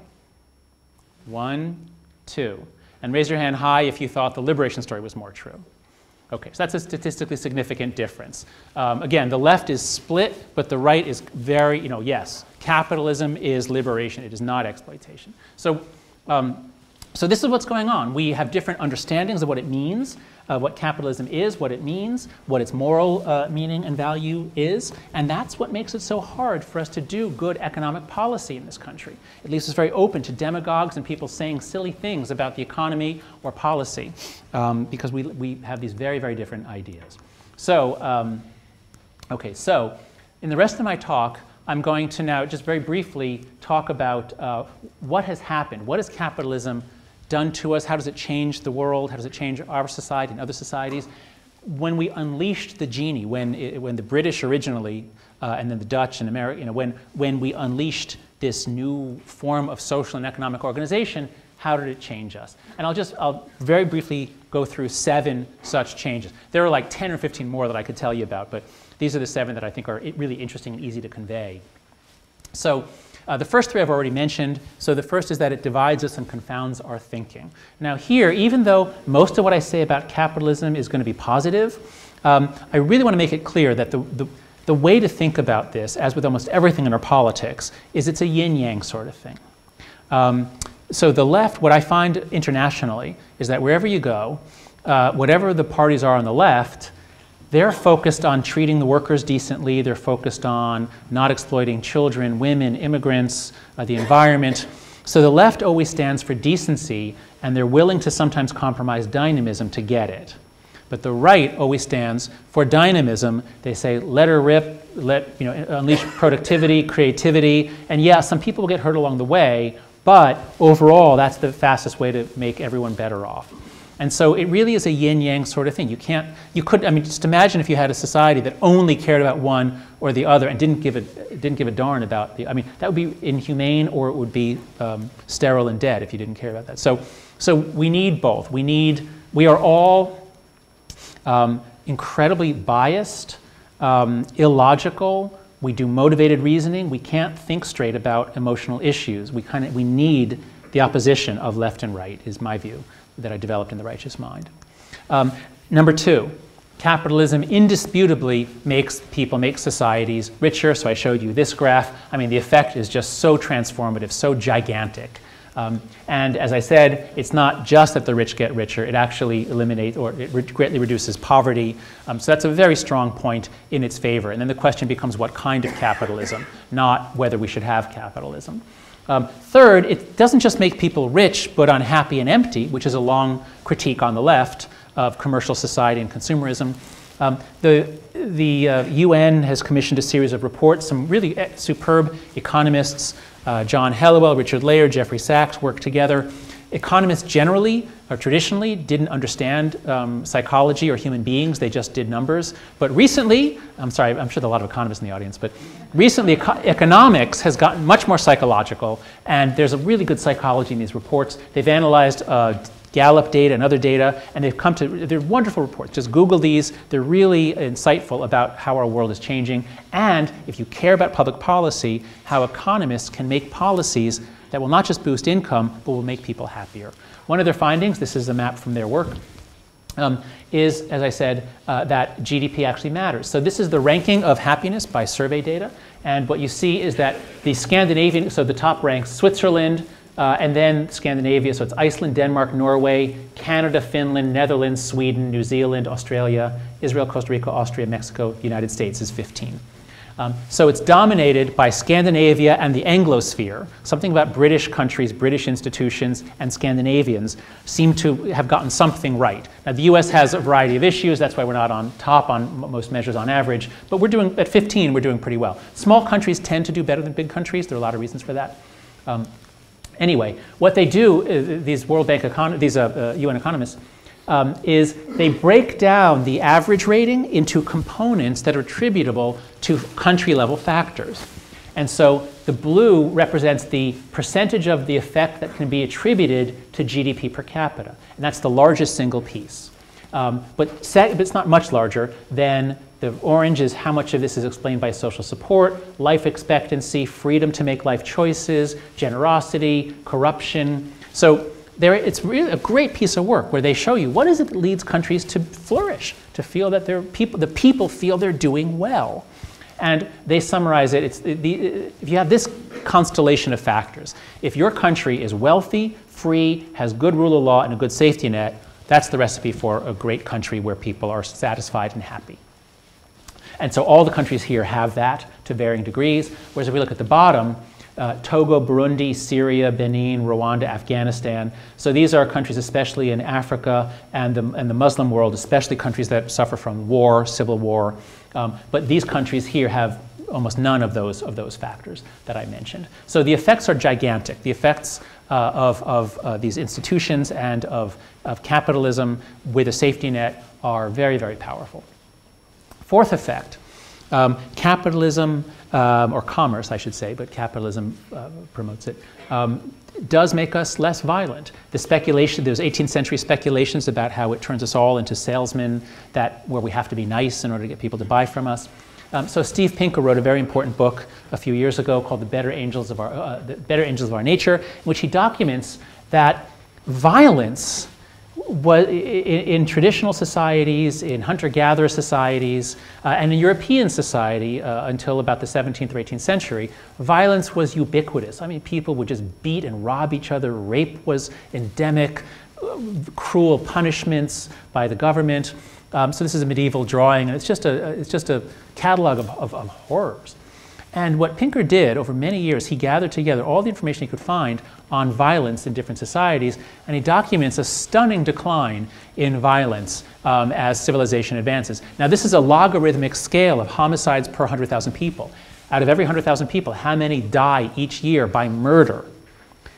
One, two. And raise your hand high if you thought the liberation story was more true. Okay, so that's a statistically significant difference. Um, again, the left is split, but the right is very, you know, yes, capitalism is liberation, it is not exploitation. So, um, so this is what's going on. We have different understandings of what it means. uh, what capitalism is, what it means, what its moral uh, meaning and value is, and that's what makes it so hard for us to do good economic policy in this country. It leaves us very open to demagogues and people saying silly things about the economy or policy um, because we, we have these very, very different ideas. So, um, okay, so in the rest of my talk, I'm going to now just very briefly talk about uh, what has happened. What has capitalism done to us? How does it change the world? How does it change our society and other societies? When we unleashed the genie, when, it, when the British originally, uh, and then the Dutch and America, you know, when, when we unleashed this new form of social and economic organization, how did it change us? And I'll just, I'll very briefly go through seven such changes. There are like 10 or 15 more that I could tell you about, but these are the seven that I think are really interesting and easy to convey. So uh, the first three I've already mentioned. So the first is that it divides us and confounds our thinking. Now here, even though most of what I say about capitalism is going to be positive, um, I really want to make it clear that the, the, the way to think about this, as with almost everything in our politics, is it's a yin-yang sort of thing. Um, so the left, what I find internationally, is that wherever you go, uh, whatever the parties are on the left, they're focused on treating the workers decently. They're focused on not exploiting children, women, immigrants, uh, the environment. So the left always stands for decency, and they're willing to sometimes compromise dynamism to get it. But the right always stands for dynamism. They say, let her rip, let, you know, unleash productivity, creativity. And yeah, some people will get hurt along the way, but overall, that's the fastest way to make everyone better off. And so it really is a yin yang sort of thing. You can't, you could, I mean, just imagine if you had a society that only cared about one or the other and didn't give a, didn't give a darn about the, I mean, that would be inhumane or it would be um, sterile and dead if you didn't care about that. So, so we need both. We need, we are all um, incredibly biased, um, illogical. We do motivated reasoning. We can't think straight about emotional issues. We kind of, we need the opposition of left and right, is my view that I developed in The Righteous Mind. Um, number two, capitalism indisputably makes people, makes societies richer. So I showed you this graph. I mean, the effect is just so transformative, so gigantic. Um, and as I said, it's not just that the rich get richer, it actually eliminates or it re greatly reduces poverty. Um, so that's a very strong point in its favor. And then the question becomes what kind of capitalism, not whether we should have capitalism. Um, third, it doesn't just make people rich but unhappy and empty, which is a long critique on the left of commercial society and consumerism. Um, the the uh, UN has commissioned a series of reports. Some really eh, superb economists, uh, John Helliwell, Richard Layard, Jeffrey Sachs, work together economists generally or traditionally didn't understand um, psychology or human beings, they just did numbers. But recently, I'm sorry, I'm sure there are a lot of economists in the audience, but recently eco economics has gotten much more psychological, and there's a really good psychology in these reports. They've analyzed uh, Gallup data and other data, and they've come to, they're wonderful reports. Just Google these. They're really insightful about how our world is changing. And if you care about public policy, how economists can make policies that will not just boost income, but will make people happier. One of their findings, this is a map from their work, um, is, as I said, uh, that GDP actually matters. So this is the ranking of happiness by survey data. And what you see is that the Scandinavian, so the top ranks Switzerland, uh, and then Scandinavia, so it's Iceland, Denmark, Norway, Canada, Finland, Netherlands, Sweden, New Zealand, Australia, Israel, Costa Rica, Austria, Mexico, United States is 15. Um, so it's dominated by Scandinavia and the Anglosphere. Something about British countries, British institutions, and Scandinavians seem to have gotten something right. Now, the US has a variety of issues. That's why we're not on top on most measures on average. But we're doing, at 15, we're doing pretty well. Small countries tend to do better than big countries. There are a lot of reasons for that. Um, anyway, what they do, uh, these World Bank, econ- these uh, uh, UN economists, um, is they break down the average rating into components that are attributable to country level factors. And so the blue represents the percentage of the effect that can be attributed to GDP per capita. And that's the largest single piece. Um, but, set, it's not much larger than the orange is how much of this is explained by social support, life expectancy, freedom to make life choices, generosity, corruption. So there, it's really a great piece of work where they show you what is it that leads countries to flourish, to feel that their people, the people feel they're doing well. And they summarize it. It's the, if you have this constellation of factors, if your country is wealthy, free, has good rule of law, and a good safety net, That's the recipe for a great country where people are satisfied and happy. And so all the countries here have that to varying degrees. Whereas if we look at the bottom, uh, Togo, Burundi, Syria, Benin, Rwanda, Afghanistan. So these are countries, especially in Africa and the, and the Muslim world, especially countries that suffer from war, civil war. Um, but these countries here have almost none of those, of those factors that I mentioned. So the effects are gigantic. The effects uh, of, of uh, these institutions and of, of capitalism with a safety net are very, very powerful. Fourth effect um, capitalism, um, or commerce, I should say, but capitalism uh, promotes it, um, does make us less violent. The speculation, those 18th century speculations about how it turns us all into salesmen, that where we have to be nice in order to get people to buy from us. Um, so Steve Pinker wrote a very important book a few years ago called "The Better Angels of Our, uh, the Better Angels of Our Nature," in which he documents that violence was, in, traditional societies, in hunter-gatherer societies, uh, and in European society uh, until about the 17th or 18th century, violence was ubiquitous. I mean, people would just beat and rob each other. Rape was endemic. Uh, cruel punishments by the government. Um, so this is a medieval drawing, and it's just a, it's just a catalog of, of, of horrors. And what Pinker did over many years, he gathered together all the information he could find on violence in different societies, and he documents a stunning decline in violence um, as civilization advances. Now, this is a logarithmic scale of homicides per 100,000 people. Out of every 100,000 people, how many die each year by murder?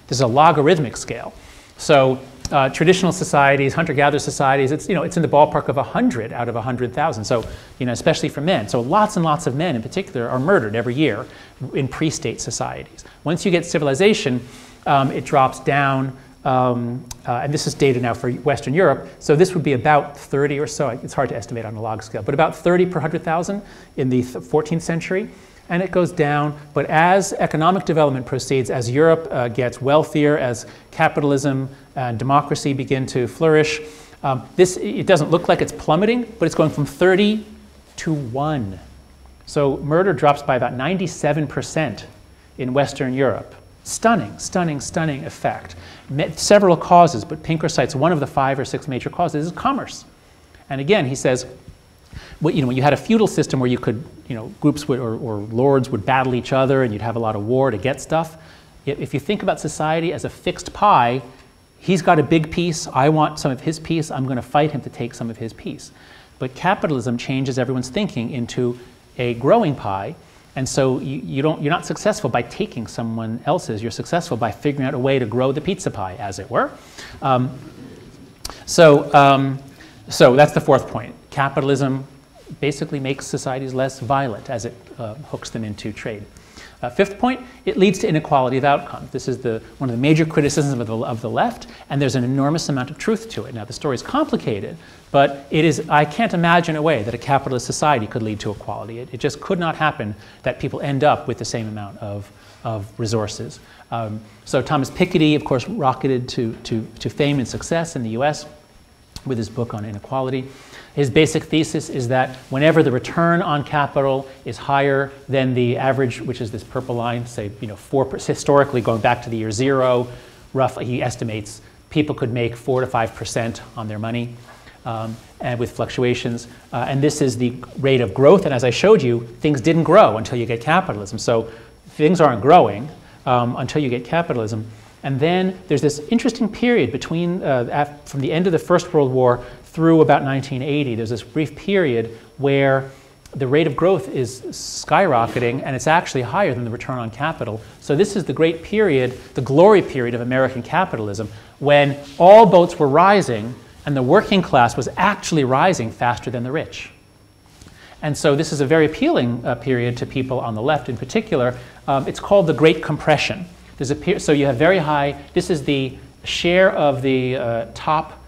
This is a logarithmic scale. So uh, traditional societies, hunter-gatherer societies, it's, you know, it's in the ballpark of 100 out of 100,000. So, you know, especially for men. So lots and lots of men in particular are murdered every year in pre-state societies. Once you get civilization, um, it drops down, um, uh, and this is data now for Western Europe. So this would be about 30 or so. It's hard to estimate on a log scale, but about 30 per 100,000 in the 14th century and it goes down. But as economic development proceeds, as Europe uh, gets wealthier, as capitalism and democracy begin to flourish, um, this, it doesn't look like it's plummeting, but it's going from 30 to 1. So murder drops by about 97% in Western Europe. Stunning, stunning, stunning effect. Several causes, but Pinker cites one of the five or six major causes is commerce. And again, he says you know, when you had a feudal system where you could, you know, groups would, or, or lords would battle each other and you'd have a lot of war to get stuff. If you think about society as a fixed pie, he's got a big piece, I want some of his piece, I'm going to fight him to take some of his piece. But capitalism changes everyone's thinking into a growing pie, and so you, you don't, you're not successful by taking someone else's, you're successful by figuring out a way to grow the pizza pie, as it were. Um, so, um, so that's the fourth point. Capitalism basically makes societies less violent as it uh, hooks them into trade. Uh, fifth point, it leads to inequality of outcomes. This is the, one of the major criticisms of the, of the left, and there's an enormous amount of truth to it. Now, the story is complicated, but it is, I can't imagine a way that a capitalist society could lead to equality. It, it just could not happen that people end up with the same amount of, of resources. Um, so Thomas Piketty, of course, rocketed to, to, to fame and success in the US with his book on inequality. His basic thesis is that whenever the return on capital is higher than the average, which is this purple line, say, you know, four, historically going back to the year zero, roughly, he estimates people could make four to five percent on their money. Um, and with fluctuations. Uh, and this is the rate of growth. And as I showed you, things didn't grow until you get capitalism. So things aren't growing um, until you get capitalism. And then there's this interesting period between, uh, from the end of the First World War through about 1980, there's this brief period where the rate of growth is skyrocketing and it's actually higher than the return on capital. So this is the great period, the glory period of American capitalism, when all boats were rising and the working class was actually rising faster than the rich. And so this is a very appealing uh, period to people on the left in particular. Um, it's called the Great Compression. There's a so you have very high, this is the share of the uh, top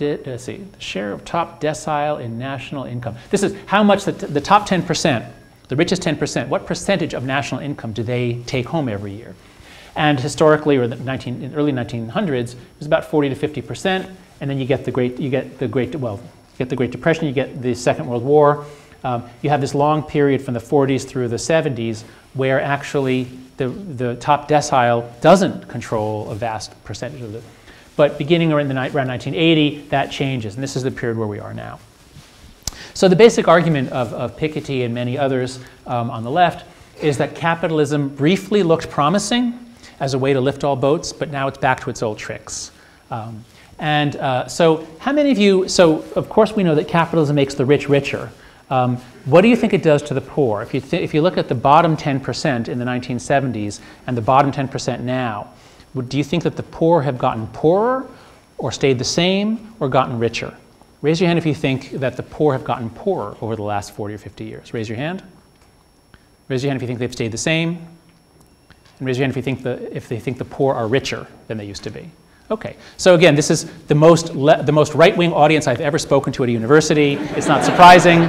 let's see, the share of top decile in national income. This is how much the, the top 10%, the richest 10%, what percentage of national income do they take home every year? And historically, or the 19, in early 1900s, it was about 40 to 50%. And then you get the great, you get the great, well, you get the Great Depression, you get the Second World War. Um, you have this long period from the 40s through the 70s where actually the, the top decile doesn't control a vast percentage of the But beginning around, the, around 1980, that changes, and this is the period where we are now. So the basic argument of, of Piketty and many others um, on the left is that capitalism briefly looked promising as a way to lift all boats, but now it's back to its old tricks. Um, and uh, so, how many of you? So, of course, we know that capitalism makes the rich richer. Um, what do you think it does to the poor? If you, if you look at the bottom 10% in the 1970s and the bottom 10% now, do you think that the poor have gotten poorer, or stayed the same, or gotten richer? Raise your hand if you think that the poor have gotten poorer over the last 40 or 50 years. Raise your hand. Raise your hand if you think they've stayed the same. And raise your hand if you think the, if they think the poor are richer than they used to be. Okay, so again, this is the most, the most right wing audience I've ever spoken to at a university. It's not surprising,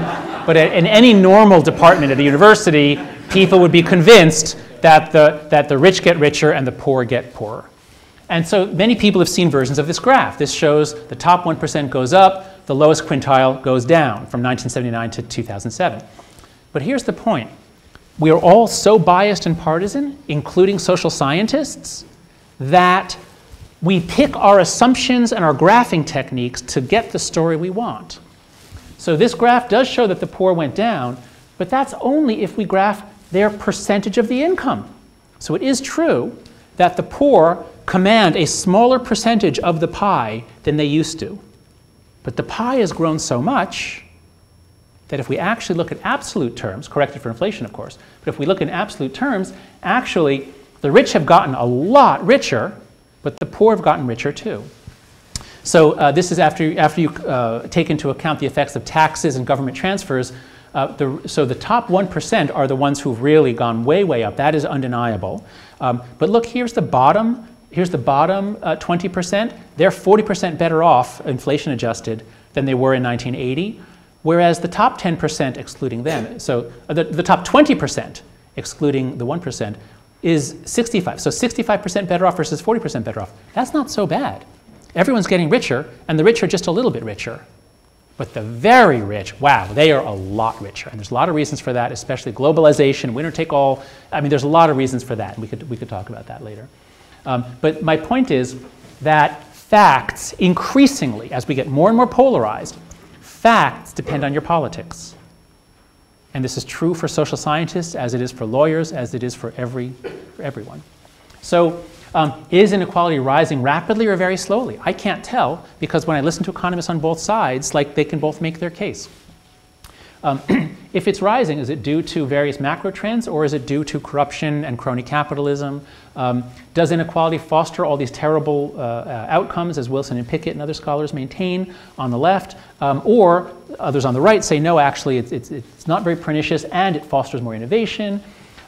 but in any normal department at a university, people would be convinced that the, that the rich get richer and the poor get poorer. And so many people have seen versions of this graph. This shows the top 1% goes up, the lowest quintile goes down from 1979 to 2007. But here's the point we are all so biased and partisan, including social scientists, that we pick our assumptions and our graphing techniques to get the story we want. So this graph does show that the poor went down, but that's only if we graph their percentage of the income. So it is true that the poor command a smaller percentage of the pie than they used to. But the pie has grown so much that if we actually look at absolute terms, corrected for inflation, of course, but if we look in absolute terms, actually the rich have gotten a lot richer, but the poor have gotten richer too. So uh, this is after, after you uh, take into account the effects of taxes and government transfers. Uh, the, so the top 1% are the ones who've really gone way, way up. That is undeniable. Um, but look, here's the bottom. Here's the bottom uh, 20%. They're 40% better off, inflation adjusted, than they were in 1980. Whereas the top 10%, excluding them, so uh, the, the top 20%, excluding the 1%, is 65. So 65% better off versus 40% better off. That's not so bad. Everyone's getting richer, and the rich are just a little bit richer. But the very rich, wow, they are a lot richer. And there's a lot of reasons for that, especially globalization, winner take all. I mean, there's a lot of reasons for that. We could, we could talk about that later. Um, but my point is that facts, increasingly, as we get more and more polarized, facts depend on your politics. And this is true for social scientists, as it is for lawyers, as it is for, every, for everyone. So, um, is inequality rising rapidly or very slowly? I can't tell because when I listen to economists on both sides, like they can both make their case. Um, if it's rising, is it due to various macro trends or is it due to corruption and crony capitalism? Um, does inequality foster all these terrible uh, uh, outcomes, as Wilson and Pickett and other scholars maintain on the left? Um, or others on the right say, no, actually, it's, it's, it's not very pernicious and it fosters more innovation.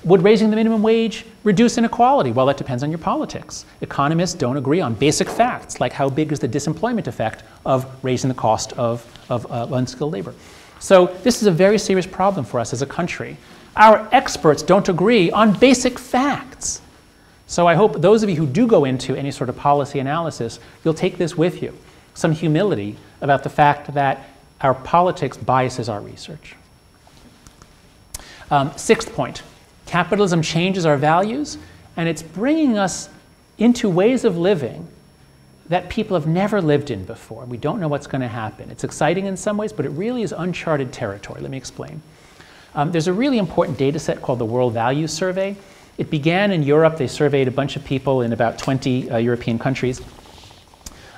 Would raising the minimum wage reduce inequality? Well, that depends on your politics. Economists don't agree on basic facts, like how big is the disemployment effect of raising the cost of, of uh, unskilled labor. So, this is a very serious problem for us as a country. Our experts don't agree on basic facts. So, I hope those of you who do go into any sort of policy analysis, you'll take this with you some humility about the fact that our politics biases our research. Um, sixth point capitalism changes our values, and it's bringing us into ways of living that people have never lived in before. We don't know what's going to happen. It's exciting in some ways, but it really is uncharted territory. Let me explain. Um, there's a really important data set called the World Values Survey. It began in Europe. They surveyed a bunch of people in about 20 uh, European countries.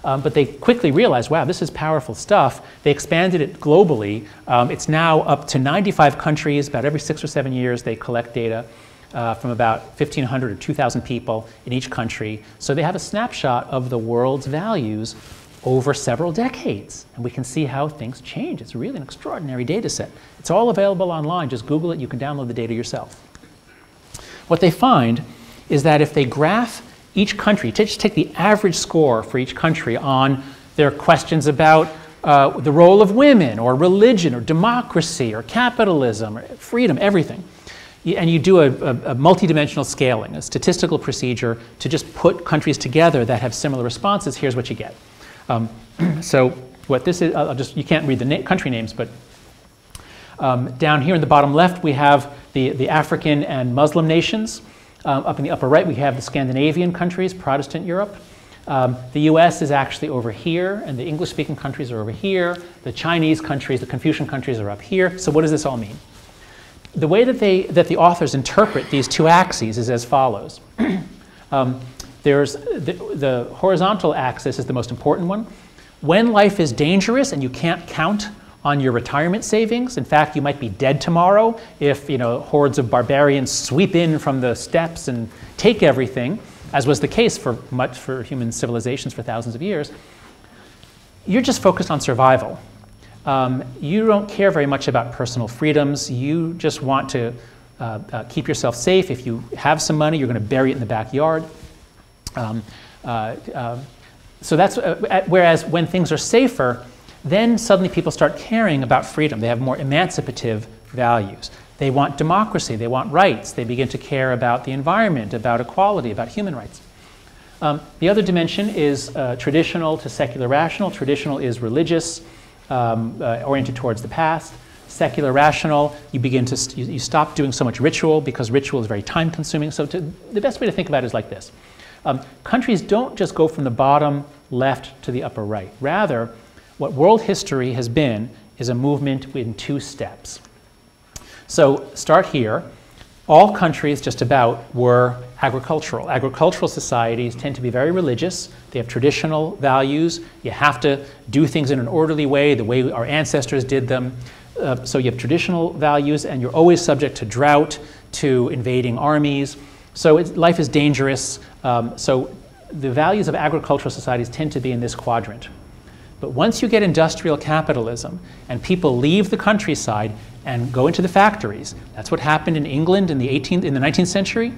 Um, but they quickly realized, wow, this is powerful stuff. They expanded it globally. Um, it's now up to 95 countries. About every six or seven years, they collect data uh, from about 1,500 or 2,000 people in each country. So they have a snapshot of the world's values over several decades. And we can see how things change. It's really an extraordinary data set. It's all available online. Just Google it. You can download the data yourself. What they find is that if they graph each country, just take the average score for each country on their questions about uh, the role of women or religion or democracy or capitalism or freedom, everything. And you do a, a, a multidimensional scaling, a statistical procedure to just put countries together that have similar responses. Here's what you get. Um, so what this is, I'll just, you can't read the na country names, but um, down here in the bottom left, we have the, the African and Muslim nations. Um, up in the upper right, we have the Scandinavian countries, Protestant Europe. Um, the US is actually over here, and the English speaking countries are over here. The Chinese countries, the Confucian countries are up here. So, what does this all mean? The way that, they, that the authors interpret these two axes is as follows. um, there's the, the horizontal axis is the most important one. When life is dangerous and you can't count on your retirement savings. In fact, you might be dead tomorrow if you know hordes of barbarians sweep in from the steppes and take everything, as was the case for much for human civilizations for thousands of years. You're just focused on survival. Um, you don't care very much about personal freedoms. You just want to uh, uh, keep yourself safe. If you have some money, you're going to bury it in the backyard. Um, uh, um, so that's uh, whereas when things are safer, then suddenly people start caring about freedom. They have more emancipative values. They want democracy, they want rights, they begin to care about the environment, about equality, about human rights. Um, the other dimension is uh, traditional to secular rational. Traditional is religious, um, uh, oriented towards the past. Secular rational, you begin to, st- you, you, stop doing so much ritual because ritual is very time consuming. So to, the best way to think about it is like this um, countries don't just go from the bottom left to the upper right. Rather, what world history has been is a movement in two steps. So start here. All countries, just about, were agricultural. Agricultural societies tend to be very religious. They have traditional values. You have to do things in an orderly way, the way our ancestors did them. Uh, so you have traditional values, and you're always subject to drought, to invading armies. So life is dangerous. Um, so the values of agricultural societies tend to be in this quadrant. But once you get industrial capitalism and people leave the countryside and go into the factories, that's what happened in England in the, 18th, in the 19th century,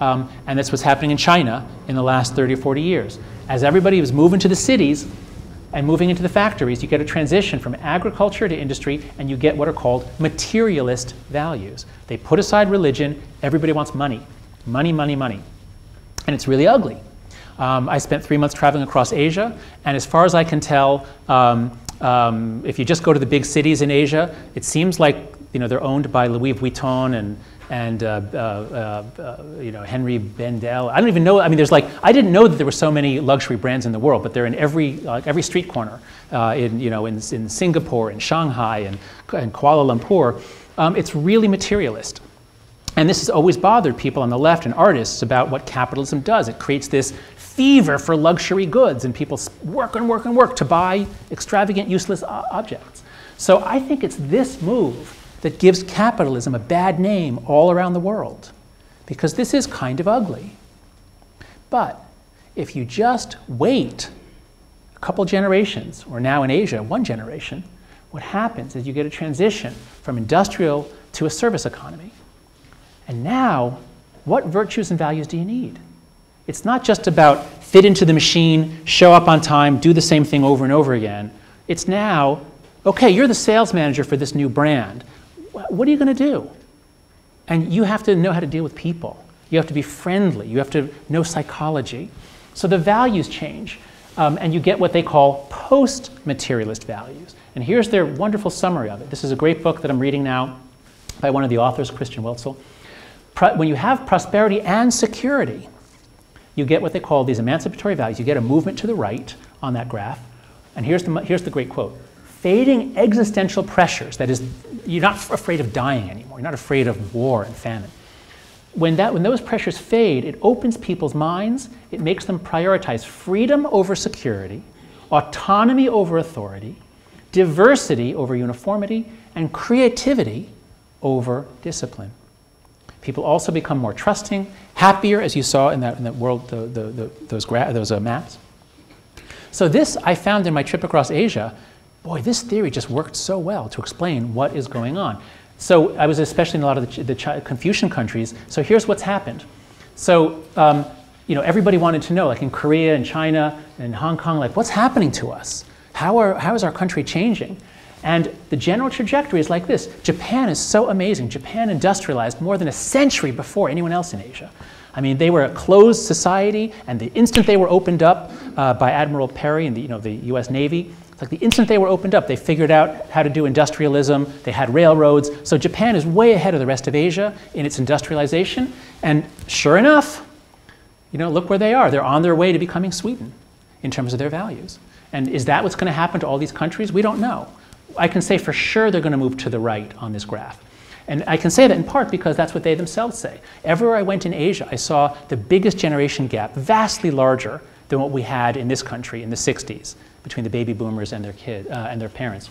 um, and that's what's happening in China in the last 30 or 40 years. As everybody was moving to the cities and moving into the factories, you get a transition from agriculture to industry, and you get what are called materialist values. They put aside religion, everybody wants money. Money, money, money. And it's really ugly. Um, I spent three months traveling across Asia, and as far as I can tell, um, um, if you just go to the big cities in Asia, it seems like you know they're owned by Louis Vuitton and and uh, uh, uh, uh, you know Henri Bendel. I don't even know. I mean, there's like I didn't know that there were so many luxury brands in the world, but they're in every like every street corner uh, in you know in, in Singapore and Shanghai and, and Kuala Lumpur. Um, it's really materialist. And this has always bothered people on the left and artists about what capitalism does. It creates this fever for luxury goods, and people work and work and work to buy extravagant, useless uh, objects. So I think it's this move that gives capitalism a bad name all around the world, because this is kind of ugly. But if you just wait a couple generations, or now in Asia, one generation, what happens is you get a transition from industrial to a service economy. And now, what virtues and values do you need? It's not just about fit into the machine, show up on time, do the same thing over and over again. It's now, okay, you're the sales manager for this new brand. What are you going to do? And you have to know how to deal with people. You have to be friendly. You have to know psychology. So the values change, um, and you get what they call post materialist values. And here's their wonderful summary of it. This is a great book that I'm reading now by one of the authors, Christian Welzel. Pro- when you have prosperity and security, you get what they call these emancipatory values. You get a movement to the right on that graph. And here's the, here's the great quote fading existential pressures, that is, you're not afraid of dying anymore, you're not afraid of war and famine. When, that, when those pressures fade, it opens people's minds, it makes them prioritize freedom over security, autonomy over authority, diversity over uniformity, and creativity over discipline. People also become more trusting, happier, as you saw in that, in that world, the, the, the, those, those uh, maps. So, this I found in my trip across Asia. Boy, this theory just worked so well to explain what is going on. So, I was especially in a lot of the, the Confucian countries. So, here's what's happened. So, um, you know, everybody wanted to know, like in Korea and China and Hong Kong, like what's happening to us? How, are, how is our country changing? And the general trajectory is like this Japan is so amazing. Japan industrialized more than a century before anyone else in Asia. I mean, they were a closed society, and the instant they were opened up uh, by Admiral Perry and the, you know, the US Navy, like the instant they were opened up, they figured out how to do industrialism, they had railroads. So Japan is way ahead of the rest of Asia in its industrialization. And sure enough, you know, look where they are. They're on their way to becoming Sweden. in terms of their values. And is that what's going to happen to all these countries? We don't know. I can say for sure they're going to move to the right on this graph. And I can say that in part because that's what they themselves say. Everywhere I went in Asia, I saw the biggest generation gap, vastly larger than what we had in this country in the 60s between the baby boomers and their, kid, uh, and their parents.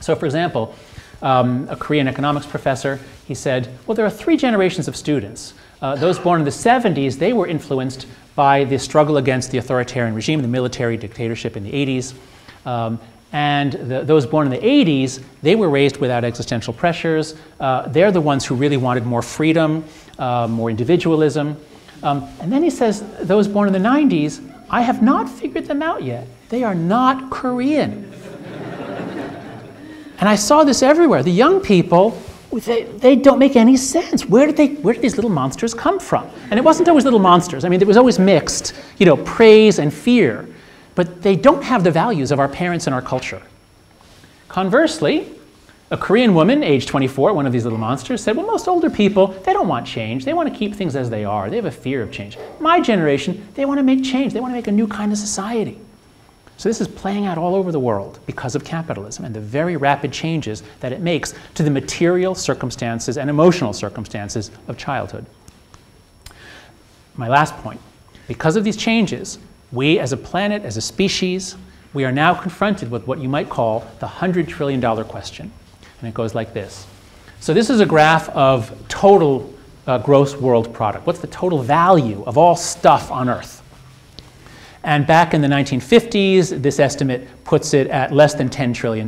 So, for example, um, a Korean economics professor, he said, well, there are three generations of students. Uh, those born in the 70s, they were influenced by the struggle against the authoritarian regime, the military dictatorship in the 80s. Um, and the, those born in the 80s, they were raised without existential pressures. Uh, they're the ones who really wanted more freedom, uh, more individualism. Um, and then he says, those born in the 90s, I have not figured them out yet. They are not Korean. and I saw this everywhere. The young people, they, they don't make any sense. Where did, they, where did these little monsters come from? And it wasn't always little monsters. I mean, it was always mixed, you know, praise and fear but they don't have the values of our parents and our culture. Conversely, a Korean woman, age 24, one of these little monsters, said, Well, most older people, they don't want change. They want to keep things as they are. They have a fear of change. My generation, they want to make change. They want to make a new kind of society. So this is playing out all over the world because of capitalism and the very rapid changes that it makes to the material circumstances and emotional circumstances of childhood. My last point because of these changes, we, as a planet, as a species, we are now confronted with what you might call the $100 trillion question. And it goes like this. So, this is a graph of total uh, gross world product. What's the total value of all stuff on Earth? And back in the 1950s, this estimate puts it at less than $10 trillion,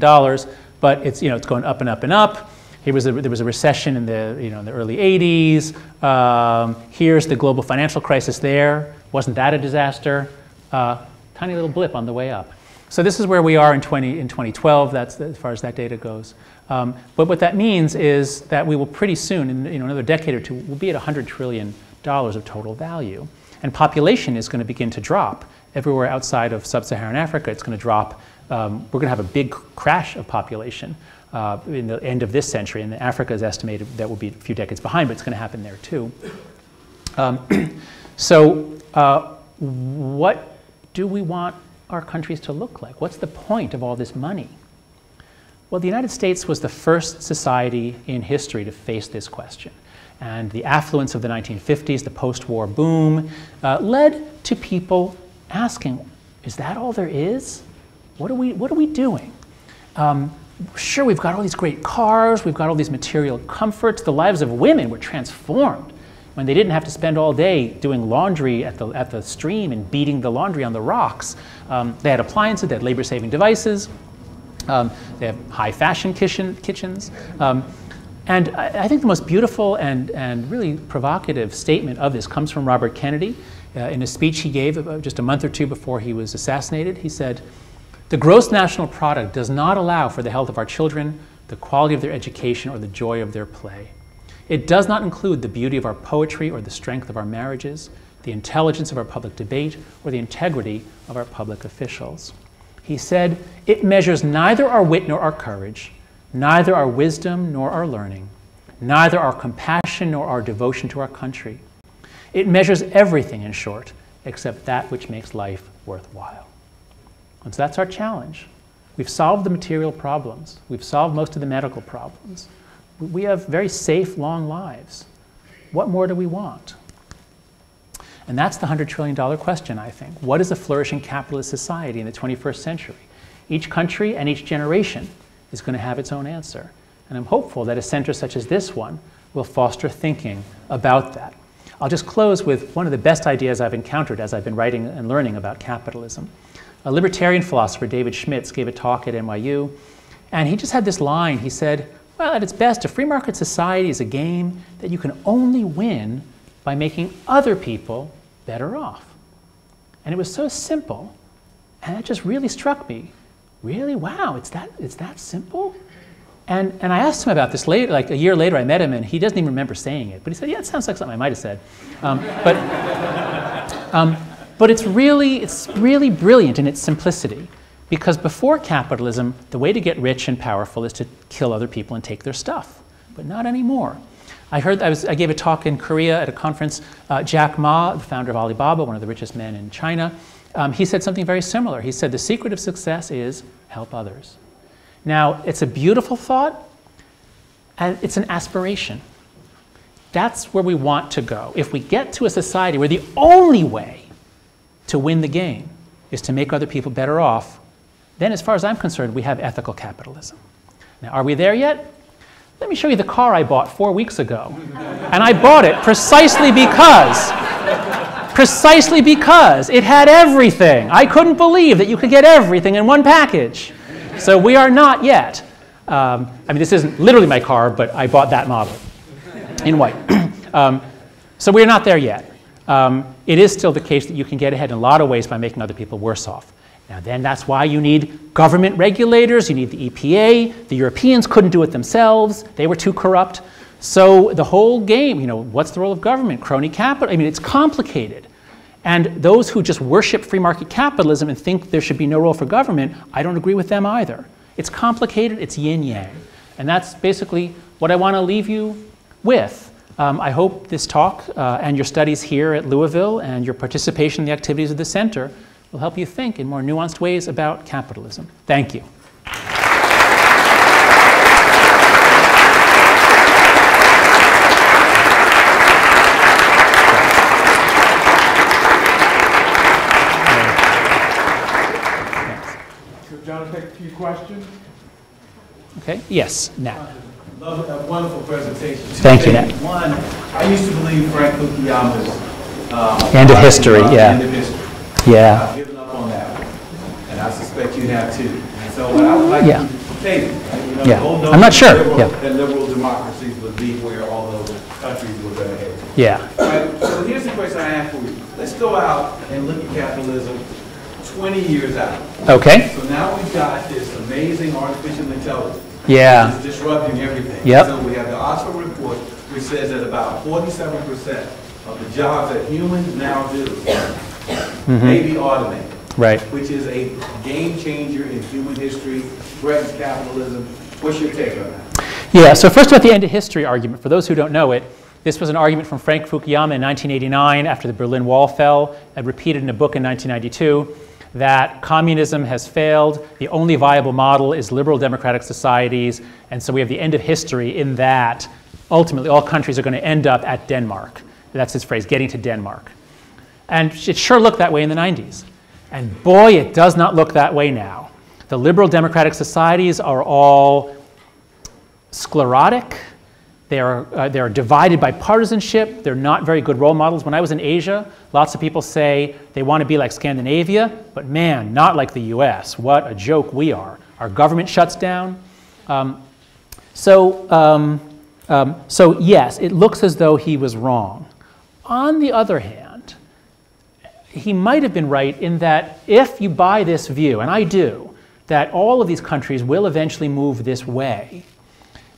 but it's, you know, it's going up and up and up. Was a, there was a recession in the, you know, in the early 80s. Um, here's the global financial crisis there. Wasn't that a disaster? Uh, tiny little blip on the way up. So this is where we are in, 20, in 2012, that's as far as that data goes. Um, but what that means is that we will pretty soon, in you know, another decade or two, we'll be at $100 trillion of total value. And population is going to begin to drop. Everywhere outside of sub-Saharan Africa, it's going to drop. Um, we're going to have a big crash of population uh, in the end of this century. And Africa is estimated that will be a few decades behind, but it's going to happen there too. Um, so uh, what do we want our countries to look like? What's the point of all this money? Well, the United States was the first society in history to face this question. And the affluence of the 1950s, the post war boom, uh, led to people asking, is that all there is? What are we, what are we doing? Um, sure, we've got all these great cars, we've got all these material comforts, the lives of women were transformed when they didn't have to spend all day doing laundry at the, at the stream and beating the laundry on the rocks. Um, they had appliances, they had labor saving devices, um, they have high fashion kitchen, kitchens. Um, and I, I, think the most beautiful and, and really provocative statement of this comes from Robert Kennedy. Uh, in a speech he gave just a month or two before he was assassinated, he said, The gross national product does not allow for the health of our children, the quality of their education, or the joy of their play. It does not include the beauty of our poetry or the strength of our marriages, the intelligence of our public debate, or the integrity of our public officials. He said, It measures neither our wit nor our courage, neither our wisdom nor our learning, neither our compassion nor our devotion to our country. It measures everything, in short, except that which makes life worthwhile. And so that's our challenge. We've solved the material problems, we've solved most of the medical problems we have very safe, long lives. What more do we want? And that's the $100 trillion question, I think. What is a flourishing capitalist society in the 21st century? Each country and each generation is going to have its own answer. And I'm hopeful that a center such as this one will foster thinking about that. I'll just close with one of the best ideas I've encountered as I've been writing and learning about capitalism. A libertarian philosopher, David Schmidtz, gave a talk at NYU, and he just had this line. He said, well, at its best, a free market society is a game that you can only win by making other people better off. And it was so simple, and it just really struck me. Really? Wow, it's that, it's that simple? And, and I asked him about this later, like a year later, I met him, and he doesn't even remember saying it. But he said, yeah, it sounds like something I might have said. Um, but, um, but it's really, it's really brilliant in its simplicity. Because before capitalism, the way to get rich and powerful is to kill other people and take their stuff. But not anymore. I heard, I, was, I gave a talk in Korea at a conference. Uh, Jack Ma, the founder of Alibaba, one of the richest men in China, um, he said something very similar. He said, The secret of success is help others. Now, it's a beautiful thought, and it's an aspiration. That's where we want to go. If we get to a society where the only way to win the game is to make other people better off, then, as far as I'm concerned, we have ethical capitalism. Now, are we there yet? Let me show you the car I bought four weeks ago. And I bought it precisely because, precisely because it had everything. I couldn't believe that you could get everything in one package. So we are not yet. Um, I mean, this isn't literally my car, but I bought that model in white. um, so we're not there yet. Um, it is still the case that you can get ahead in a lot of ways by making other people worse off. Now, then that's why you need government regulators, you need the EPA. The Europeans couldn't do it themselves, they were too corrupt. So the whole game, you know, what's the role of government? Crony capital? I mean, it's complicated. And those who just worship free market capitalism and think there should be no role for government, I don't agree with them either. It's complicated, it's yin yang. And that's basically what I want to leave you with. Um, I hope this talk uh, and your studies here at Louisville and your participation in the activities of the center will help you think in more nuanced ways about capitalism. Thank you. So John, will take a few questions. Okay? Yes, Nat. Love a wonderful presentation. Thank you. Nat. One, I used to believe Frank Fukuyama's. uh, End of history, uh, yeah. End of history. Yeah. I've given up on that one, suspect you have too. So what I would like Yeah. to state, you know, Yeah. the whole I'm not sure, that liberal- yeah. That liberal democracies would be where all those countries were going to head. Yeah. Right, so here's the question I have for you. Let's go out and look at capitalism 20 years out. Okay. So now we've got this amazing artificial intelligence. Yeah. It's disrupting everything. Yep. So we have the Oxford report, which says that about forty-seven percent of the jobs that humans now do Mm-hmm. may be automated, Right. which is a game changer in human history, threatens capitalism. What's your take on that? Yeah, so first about the end of history argument. For those who don't know it, this was an argument from Frank Fukuyama in 1989 after the Berlin Wall fell, and repeated in a book in 1992 that communism has failed. The only viable model is liberal democratic societies, and so we have the end of history in that ultimately all countries are going to end up at Denmark. That's his phrase, getting to Denmark. And it sure looked that way in the 90s. And boy, it does not look that way now. The liberal democratic societies are all sclerotic. They are, uh, they are divided by partisanship. They're not very good role models. When I was in Asia, lots of people say they want to be like Scandinavia, but man, not like the US. What a joke we are. Our government shuts down. Um, so, um, um, so, yes, it looks as though he was wrong. On the other hand, he might have been right in that if you buy this view, and I do, that all of these countries will eventually move this way,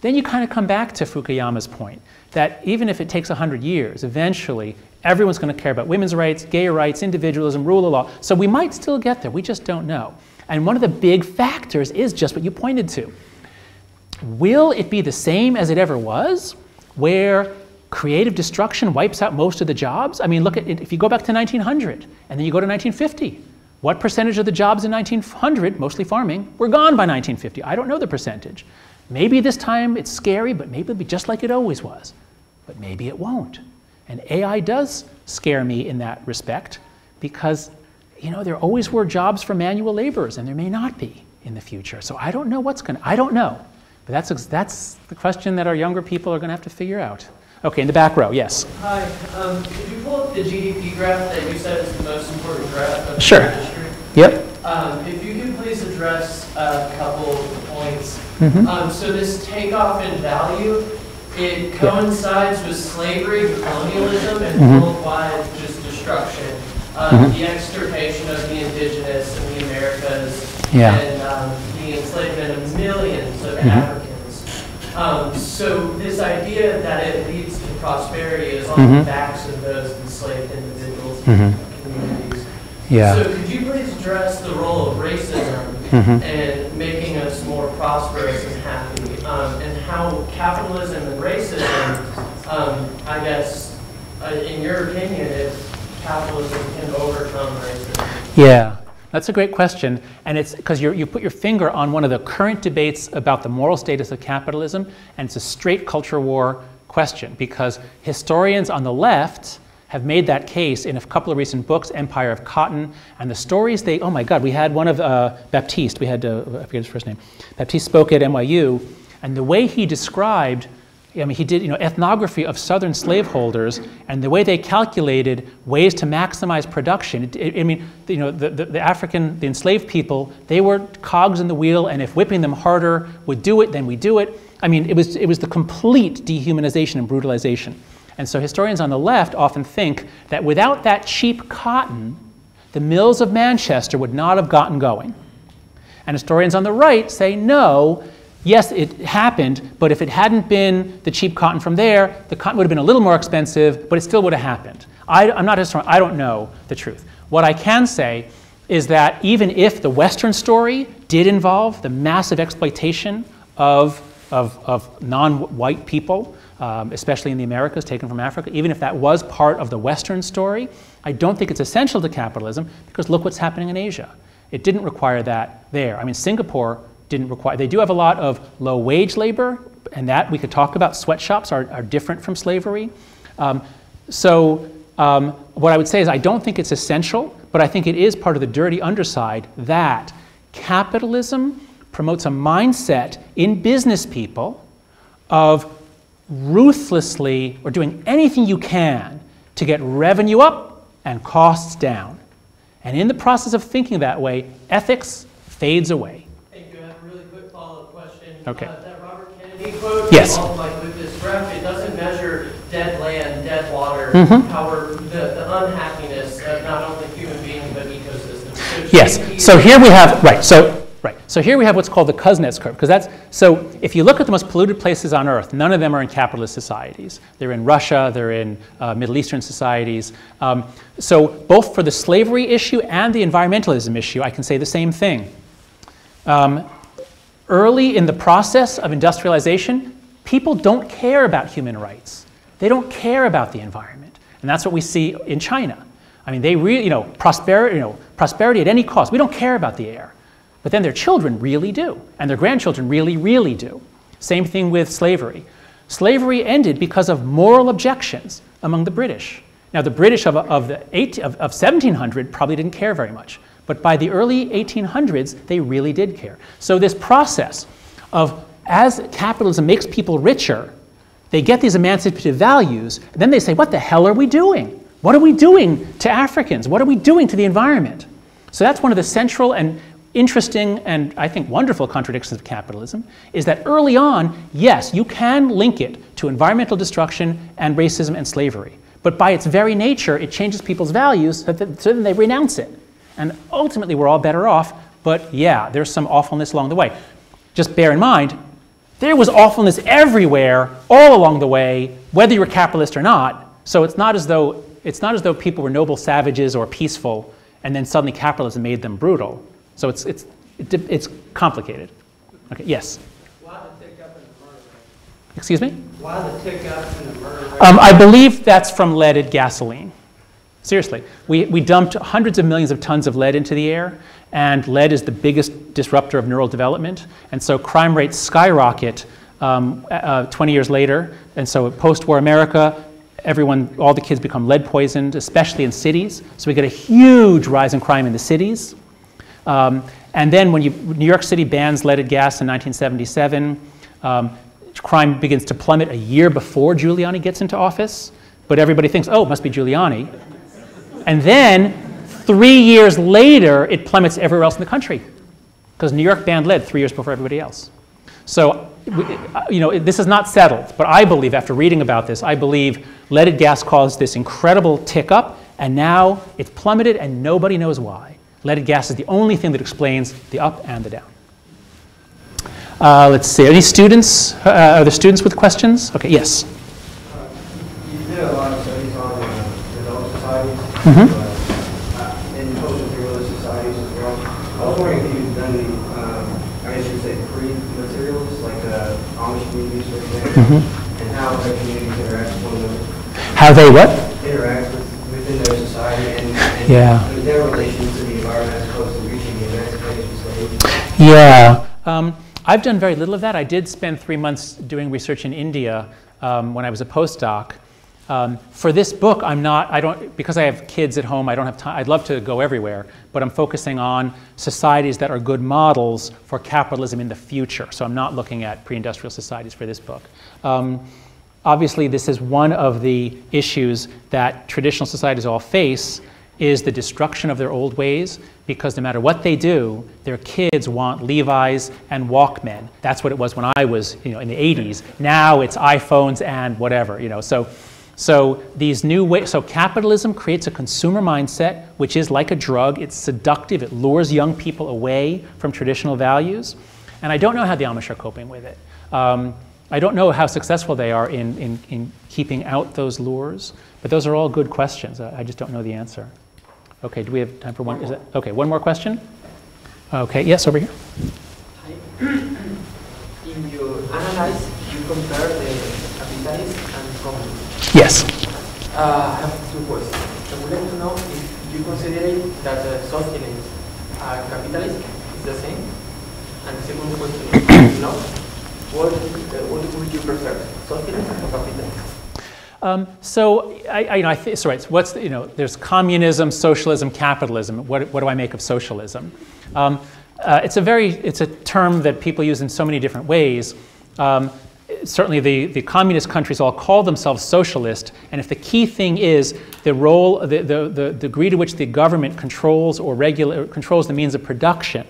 then you kind of come back to Fukuyama's point that even if it takes 100 years, eventually everyone's going to care about women's rights, gay rights, individualism, rule of law. So we might still get there, we just don't know. And one of the big factors is just what you pointed to. Will it be the same as it ever was, where creative destruction wipes out most of the jobs? I mean, look at it, if you go back to 1900 and then you go to 1950, what percentage of the jobs in 1900, mostly farming, were gone by 1950? I don't know the percentage. Maybe this time it's scary, but maybe it'll be just like it always was. But maybe it won't. And AI does scare me in that respect because, you know, there always were jobs for manual laborers, and there may not be in the future. So I don't know what's going to, I don't know. But that's, that's the question that our younger people are going to have to figure out. Okay, in the back row, yes. Hi, um, could you pull up the GDP graph that you said is the most important graph of Sure. the industry? Yep. Um, if you could please address a couple of points. Mhm. Um, so this takeoff in value, it coincides with slavery, colonialism, and Mhm. worldwide just destruction. Um, Mhm. The extirpation of the indigenous in the Americas, Yeah. and um, the enslavement of millions of Mhm. Africans. Um, so this idea that it leads to prosperity is on the Mhm. backs of those enslaved individuals Mhm. and communities. Yeah. So could you please address the role of racism Mhm. and making us more prosperous and happy, um, and how capitalism and racism um, I guess, uh, in your opinion, if capitalism can overcome racism? Yeah, that's a great question. And it's because you put your finger on one of the current debates about the moral status of capitalism, and it's a straight culture war question because historians on the left have made that case in a couple of recent books, Empire of Cotton, and the stories they, oh my God, we had one of uh, Baptist, we had, uh, I forget his first name, Baptist spoke at NYU, and the way he described I mean, he did you know, ethnography of southern slaveholders and the way they calculated ways to maximize production. It, it, I mean, you know, the, the, the, African, the enslaved people, they were cogs in the wheel, and if whipping them harder would do it, then we do it. I mean, it was, it was the complete dehumanization and brutalization. And so historians on the left often think that without that cheap cotton, the mills of Manchester would not have gotten going. And historians on the right say, no, yes, it happened, but if it hadn't been the cheap cotton from there, the cotton would have been a little more expensive, but it still would have happened. I, am not a historian, I don't know the truth. What I can say is that even if the Western story did involve the massive exploitation of, of, of non white people, um, especially in the Americas, taken from Africa, even if that was part of the Western story, I don't think it's essential to capitalism because look what's happening in Asia. It didn't require that there. I mean, Singapore didn't require, they do have a lot of low wage labor, and that we could talk about. Sweatshops are, are different from slavery. Um, so, um, what I would say is, I don't think it's essential, but I think it is part of the dirty underside that capitalism promotes a mindset in business people of ruthlessly or doing anything you can to get revenue up and costs down. And in the process of thinking that way, ethics fades away. Okay. Uh, that Robert Kennedy quote, yes. like with this graph, it doesn't measure dead land, dead water, mm-hmm. our, the, the unhappiness of not only human beings but ecosystems. So yes. So here we have right. So right. So here we have what's called the Kuznets curve because that's so. If you look at the most polluted places on Earth, none of them are in capitalist societies. They're in Russia. They're in uh, Middle Eastern societies. Um, so both for the slavery issue and the environmentalism issue, I can say the same thing. Um, early in the process of industrialization, people don't care about human rights. They don't care about the environment. And that's what we see in China. I mean, they really, you know, prosperity, you know, prosperity at any cost. We don't care about the air. But then their children really do, and their grandchildren really, really do. Same thing with slavery. Slavery ended because of moral objections among the British. Now, the British of, of, the eight, of, of 1700 probably didn't care very much. But by the early 1800s, they really did care. So, this process of as capitalism makes people richer, they get these emancipative values, and then they say, What the hell are we doing? What are we doing to Africans? What are we doing to the environment? So, that's one of the central and interesting and I think wonderful contradictions of capitalism is that early on, yes, you can link it to environmental destruction and racism and slavery. But by its very nature, it changes people's values so that, so then they renounce it. And ultimately, we're all better off, but yeah, there's some awfulness along the way. Just bear in mind, there was awfulness everywhere, all along the way, whether you were capitalist or not. So it's not as though, it's not as though people were noble savages or peaceful, and then suddenly capitalism made them brutal. So it's, it's, it's complicated. Okay, yes? Why the tick up in the murder rate? Excuse me? Why the tick up in the murder rate? Um, I believe that's from leaded gasoline. Seriously, we, we dumped hundreds of millions of tons of lead into the air, and lead is the biggest disruptor of neural development. And so crime rates skyrocket um, uh, 20 years later. And so post war America, everyone, all the kids become lead poisoned, especially in cities. So we get a huge rise in crime in the cities. Um, and then when you, New York City bans leaded gas in 1977, um, crime begins to plummet a year before Giuliani gets into office. But everybody thinks, oh, it must be Giuliani. And then three years later, it plummets everywhere else in the country because New York banned lead three years before everybody else. So, you know, this is not settled, but I believe, after reading about this, I believe leaded gas caused this incredible tick up, and now it's plummeted and nobody knows why. Leaded gas is the only thing that explains the up and the down. Uh, let's see, any students? Uh, are there students with questions? Okay, yes. You did a lot of studies on uh, developed societies, Mhm. but, uh, and post-imperialist societies as well. I was wondering if you've done any, um, I guess you would say pre-materials, like uh, Amish communities, for example, Mhm. and how how the community interacts with one another, How they what? Interact with, within their society and, and Yeah. their relations to the environment as opposed to reaching the emancipation stage. Yeah. Um, I've done very little of that. I did spend three months doing research in India um, when I was a postdoc. Um, for this book, I'm not, I don't, because I have kids at home, I don't have time, I'd love to go everywhere, but I'm focusing on societies that are good models for capitalism in the future. So I'm not looking at pre industrial societies for this book. Um, obviously, this is one of the issues that traditional societies all face is the destruction of their old ways because no matter what they do, their kids want Levi's and Walkmen. That's what it was when I was, you know, in the 80s. Now it's iPhones and whatever, you know. So, so these new ways, so capitalism creates a consumer mindset, which is like a drug. It's seductive. It lures young people away from traditional values. And I don't know how the Amish are coping with it. Um, I don't know how successful they are in, in, in keeping out those lures, but those are all good questions. I, I just don't know the answer. Okay, do we have time for one? Is that, okay, one more question? Okay, yes, over here. In your analysis, you compare the capitalist and communist. Yes. Uh, I have two questions. I would like to know if you consider that the socialist and capitalist is the same. And the second question is, no. What, uh, what would you prefer, socialist or capitalist? Um, so, I, I, you know, I th- so right, so what's the, you know, there's communism, socialism, capitalism. What, what do I make of socialism? Um, uh, it's a very, it's a term that people use in so many different ways. Um, certainly, the, the communist countries all call themselves socialist, and if the key thing is the role, the, the, the degree to which the government controls or regula- controls the means of production,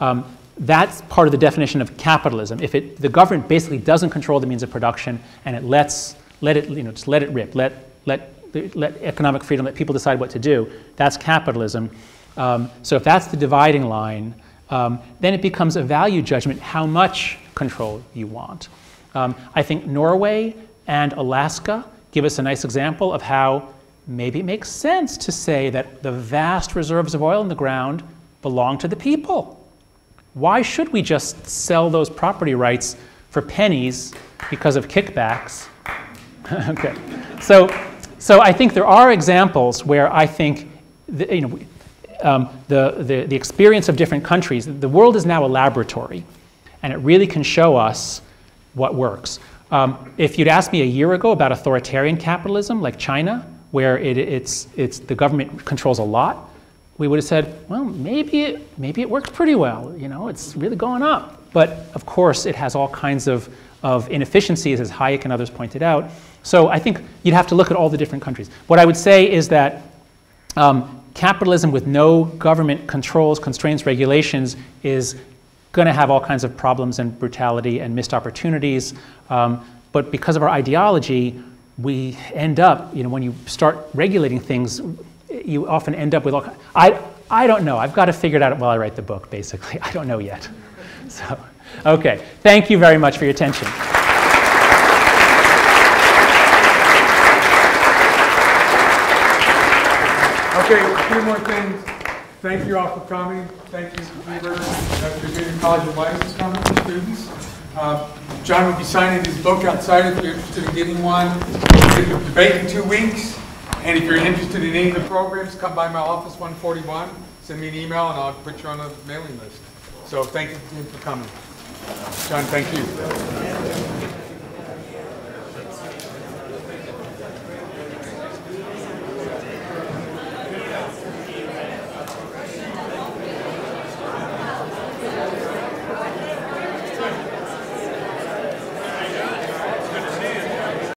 um, that's part of the definition of capitalism. If it, the government basically doesn't control the means of production and it lets, let it, you know, just let it rip, let, let, let economic freedom, let people decide what to do, that's capitalism. Um, so if that's the dividing line, um, then it becomes a value judgment how much control you want. Um, I think Norway and Alaska give us a nice example of how maybe it makes sense to say that the vast reserves of oil in the ground belong to the people. Why should we just sell those property rights for pennies because of kickbacks? okay, so, so I think there are examples where I think the, you know, um, the, the, the experience of different countries, the world is now a laboratory, and it really can show us what works. Um, if you'd asked me a year ago about authoritarian capitalism like China, where it, it's, it's, the government controls a lot, we would have said, well, maybe it, maybe it works pretty well. You know, it's really going up. But of course, it has all kinds of, of inefficiencies, as Hayek and others pointed out. So I think you'd have to look at all the different countries. What I would say is that um, capitalism with no government controls, constraints, regulations is going to have all kinds of problems and brutality and missed opportunities. Um, but because of our ideology, we end up, you know, when you start regulating things, you often end up with all. I, I don't know. I've got to figure it out while I write the book, basically. I don't know yet. So, okay. Thank you very much for your attention. Okay, a few more things. Thank you all for coming. Thank you, Weaver, uh, Virginia College of Life is coming, for students. Uh, John will be signing his book outside if you're interested in getting one. We'll debate in two weeks. And if you're interested in any of the programs, come by my office, 141, send me an email, and I'll put you on a mailing list. So thank you for coming. John, thank you.